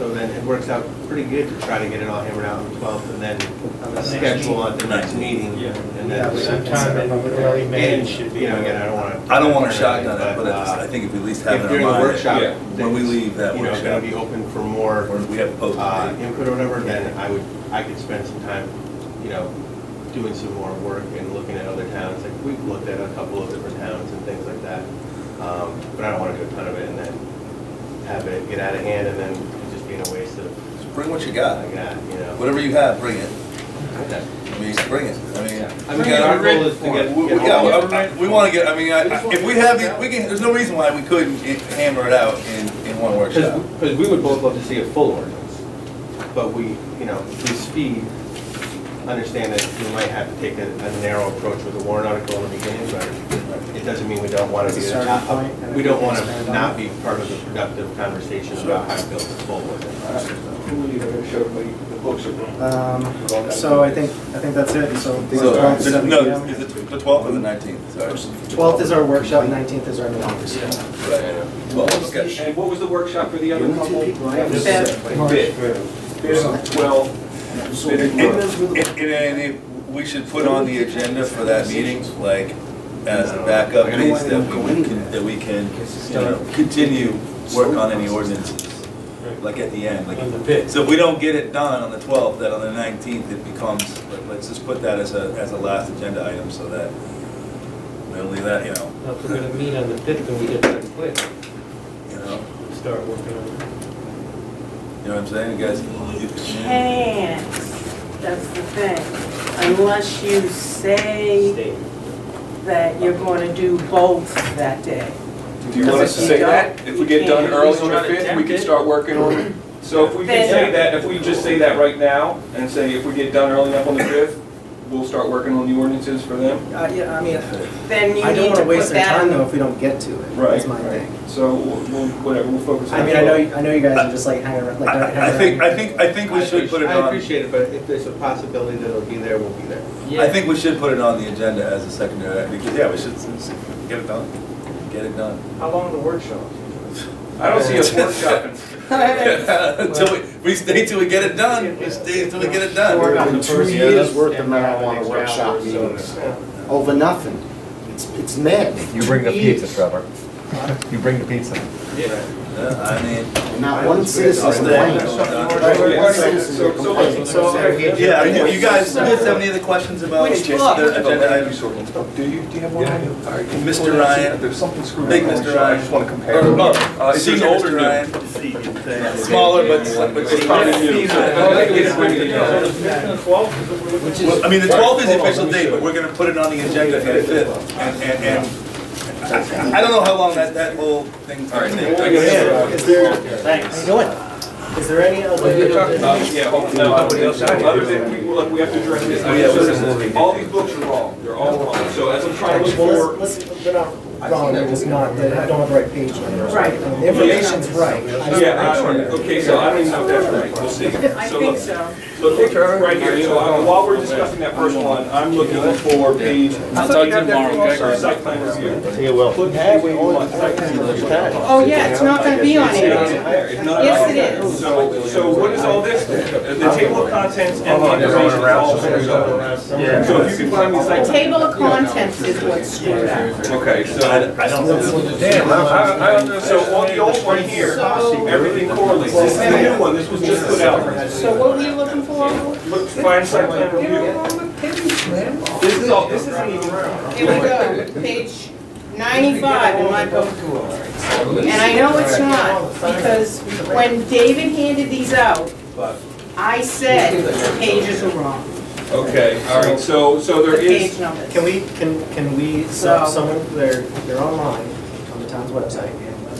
so. Then it works out pretty good to try to get it all hammered out on the twelfth, and then on the schedule at the next meeting, Yeah. and Yeah, then. we- Sometime in early May And, should be. you know, again, I don't wanna. I don't wanna shotgun it, but uh, it's- I think if we at least have If it in during our the mind, workshop, yeah, when we leave that You know, gonna be open for more or we have a post uh, input or whatever, then I would, I could spend some time, you know, doing some more work and looking at other towns, like, we've looked at a couple of different towns and things like that. Um, But I don't wanna do a ton of it and then have it get out of hand and then it just being a waste of, Just Bring what you got. I got, you know. Whatever you have, bring it. Okay. I mean, bring it. I mean, I we got our our goal is to get. We, we get got, all- I- I- we wanna get, I mean, I, I- if we have, the- we can, there's no reason why we couldn't i- hammer it out in, in one workshop. Because we would both love to see a full ordinance, but we, you know, we speed, understand that we might have to take a a narrow approach with the warrant article in the beginning, but it doesn't mean we don't want to be, a starting point, and we don't want to not be part of the productive conversation about how to build a full ordinance. Show everybody the books. Um, so I think, I think that's it, so. the So, 12th, the- no, is it the twelfth or the nineteenth? Sorry. Twelfth is our workshop, nineteenth is our meeting. Right. Well, okay. And what was the workshop for the other couple? Bev. Bid. Bid on twelve. Bid And, and- and- and if we should put on the agenda for that meeting, like, as a backup piece that we can, that we can, you know, continue work on any ordinances, like at the end, like. On the bid. So if we don't get it done on the twelfth, that on the nineteenth, it becomes, like, let's just put that as a, as a last agenda item, so that we'll leave that, you know, If we're gonna meet on the fifth and we get that quick, you know. start working on it. You know what I'm saying? You guys, you Can't, that's the thing, unless you say that you're gonna do both that day. Do you want us to say that? If we get done early on the fifth, we can start working on, it. so if we can say that, if we just say that right now, and say if we get done early enough on the fifth, we'll start working on the ordinances for them? Uh, yeah, I mean, Then you I don't need wanna to waste put their that time in though if we don't get to it, Right, that's my right. thing. So, we'll, we'll- whatever, we'll focus on. I mean, I know, I know you guys are just like hanging around, like. hanging I think, around. I think, I think we should put it I on, appreciate it, but if there's a possibility that it'll be there, we'll be there. I think we should put it on the agenda as a secondary, because, yeah, we should s- s- get it done, get it done. How long the workshop? I don't see us workshopping. Until we, we stay till we get it done, we stay till we get it done. In two years worth of marijuana workshop meetings, over nothing. It's, it's mad. You bring the pizza. Trevor. You bring the pizza. Yeah, I mean. Not one citizen complained. Not one citizen. Yeah, you guys, you guys have any other questions about Which the agenda items? Do you, do you have one? All right, can you Mr. Ryan. There's something screwed up. Big Mr. workshop. I just want to compare. Or, Uh, is this senior old or Mr. new? Ryan. Smaller, but, but Probably new. I mean, the twelfth is the official date, but we're gonna put it on the agenda for the fifth. And, and, and I I don't know how long that, that whole thing. gonna take. Is there, Thanks. how you doing? Is there any other? Uh, Yeah, hold on. no, nobody else. Other than, we, look, we have to address this. Oh, yeah, So this is- All these books are wrong, they're all wrong. So as I'm trying to look Well, for, let's, let's, they're not wrong, they're just not, they don't have the right page numbers. Right. I mean, The information's right. Yeah, wanna I- make sure. okay, so I don't even know if that's right, we'll see. I So think look, so. So take right here, so uh, while we're discussing that first one, I'm looking for page. I'll talk to you tomorrow, okay? Sorry, site plan review. You will. Oh, yeah, it's not gonna be on here. It's not- Yes, it is. So, so what is all this? The table of contents and the information is all screwed up. So if you can find me The site. table of contents is what's screwed up. Okay, so. I don't. Know. Damn, I, I, I, so on the old one here, everything correlates. This is the new one, this was just put out. So what were you looking for? Look, find site plan review. This is all, this isn't even. Here we go, page ninety-five in my book. And I know it's not, because when David handed these out, I said the pages are wrong, Okay, all right, so, so the there page numbers. Can we, can, can we, so, So- someone, they're, they're online on the town's website.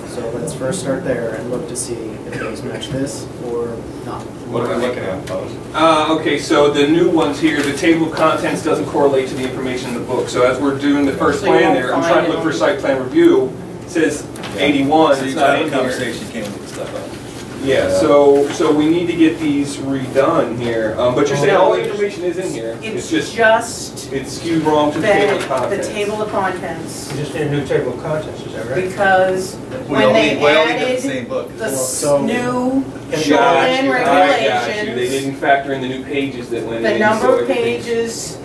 So let's first start there and look to see if those match this or not. What are we looking at, folks? uh, okay, so the new ones here, the table of contents doesn't correlate to the information in the book. So as we're doing the first So you plan won't there, I'm trying to find look for on- site plan review. It says eighty-one, So it's you not have in a here. conversation, you can't get stuff out. Yeah, so, so we need to get these redone here, um, but you're saying all the information is in here? It's just, just it's skewed wrong to the, the table of the contents? table of contents, You just need a new table of contents, is that right? because We when only, they we only get the added same book. the s- So- new Got shoreline you, I got you. They regulations, didn't factor in the new pages that went in. the so number of everything's- pages,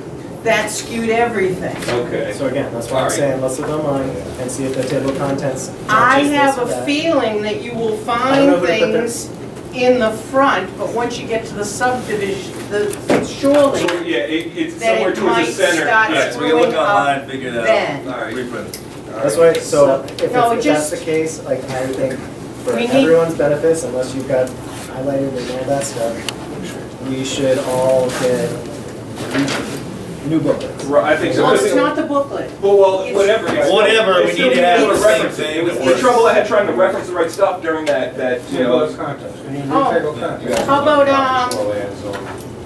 that skewed everything. Okay. So again, that's why I'm Alright. saying, let's look online and see if the table of contents. I have a that. feeling that you will I don't know find who to put there. things in the front, but once you get to the subdivision, the, surely, So, yeah, it, it's That somewhere it towards might the center. start Yeah, So we can look screwing up online, figure that then. out. All right. Reprint it. That's why, so if it's- No, if that's the case, like, I think for We need- everyone's benefits, unless you've got highlighted and all that stuff, we should all get new booklets. Right, I think so. well, it's not the booklet. Well, well, It's- whatever. yeah. Whatever, we It's need to have it was the same thing. It was the trouble I had trying to reference the right stuff during that, that, you know. of contents, we need a Oh. table contents. How about, um,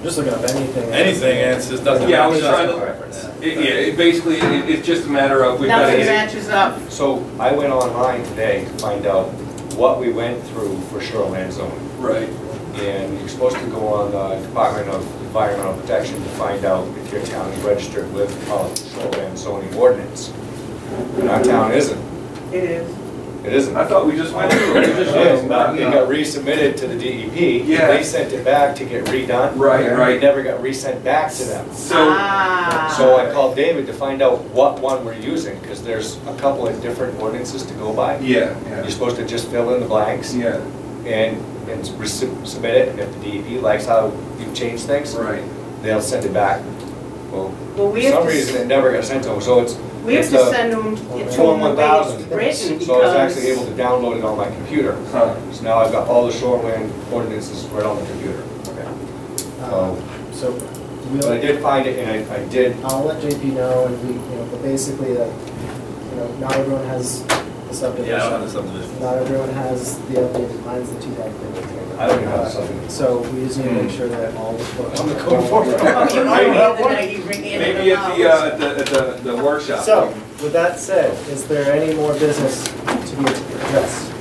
Just looking up anything. Anything, and it's just doesn't. Yeah, I was trying up. to, it- yeah, it basically, it, it's just a matter of, we've got to Nothing get it. matches up. So I went online today to find out what we went through for shoreline zoning. Right. And you're supposed to go on the Department of Environmental Protection to find out if your town is registered with a shoreline zoning ordinance. And our town isn't. It is. It isn't. I thought we just went through It it. is, but it got resubmitted to the DEP. Yeah. They sent it back to get redone. Right, and right. It never got resent back to them. So, Ah. So I called David to find out what one we're using, because there's a couple of different ordinances to go by. yeah, You're supposed to just fill in the blanks yeah, and, and submit it, and if the DEP likes how you've changed things, right. they'll send it back. Well, Well, we for have some to, reason, it never got sent to them, so it's, we We have It's to a- send them It's to one them the one way thousand. it's written So I was actually because able to download it on my computer. So now I've got all the shoreline ordinances right on the computer. Um, So we'll. But I did find it and I, I did, I'll let JP know and we, you know, but basically that, you know, not everyone has the subdivision. Yeah, I don't have the subdivision. Not everyone has the updated plans, the two thousand. I don't even have the subdivision. So we just need to make sure that all the. I'm the code enforcement I don't have one. that you bring in Maybe at the, uh, at the, at the, the workshop. So, with that said, is there any more business to be addressed?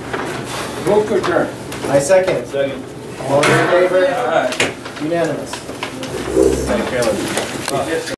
Move to adjourn. I second. Second. All in favor? All right. Unanimous. Thank you.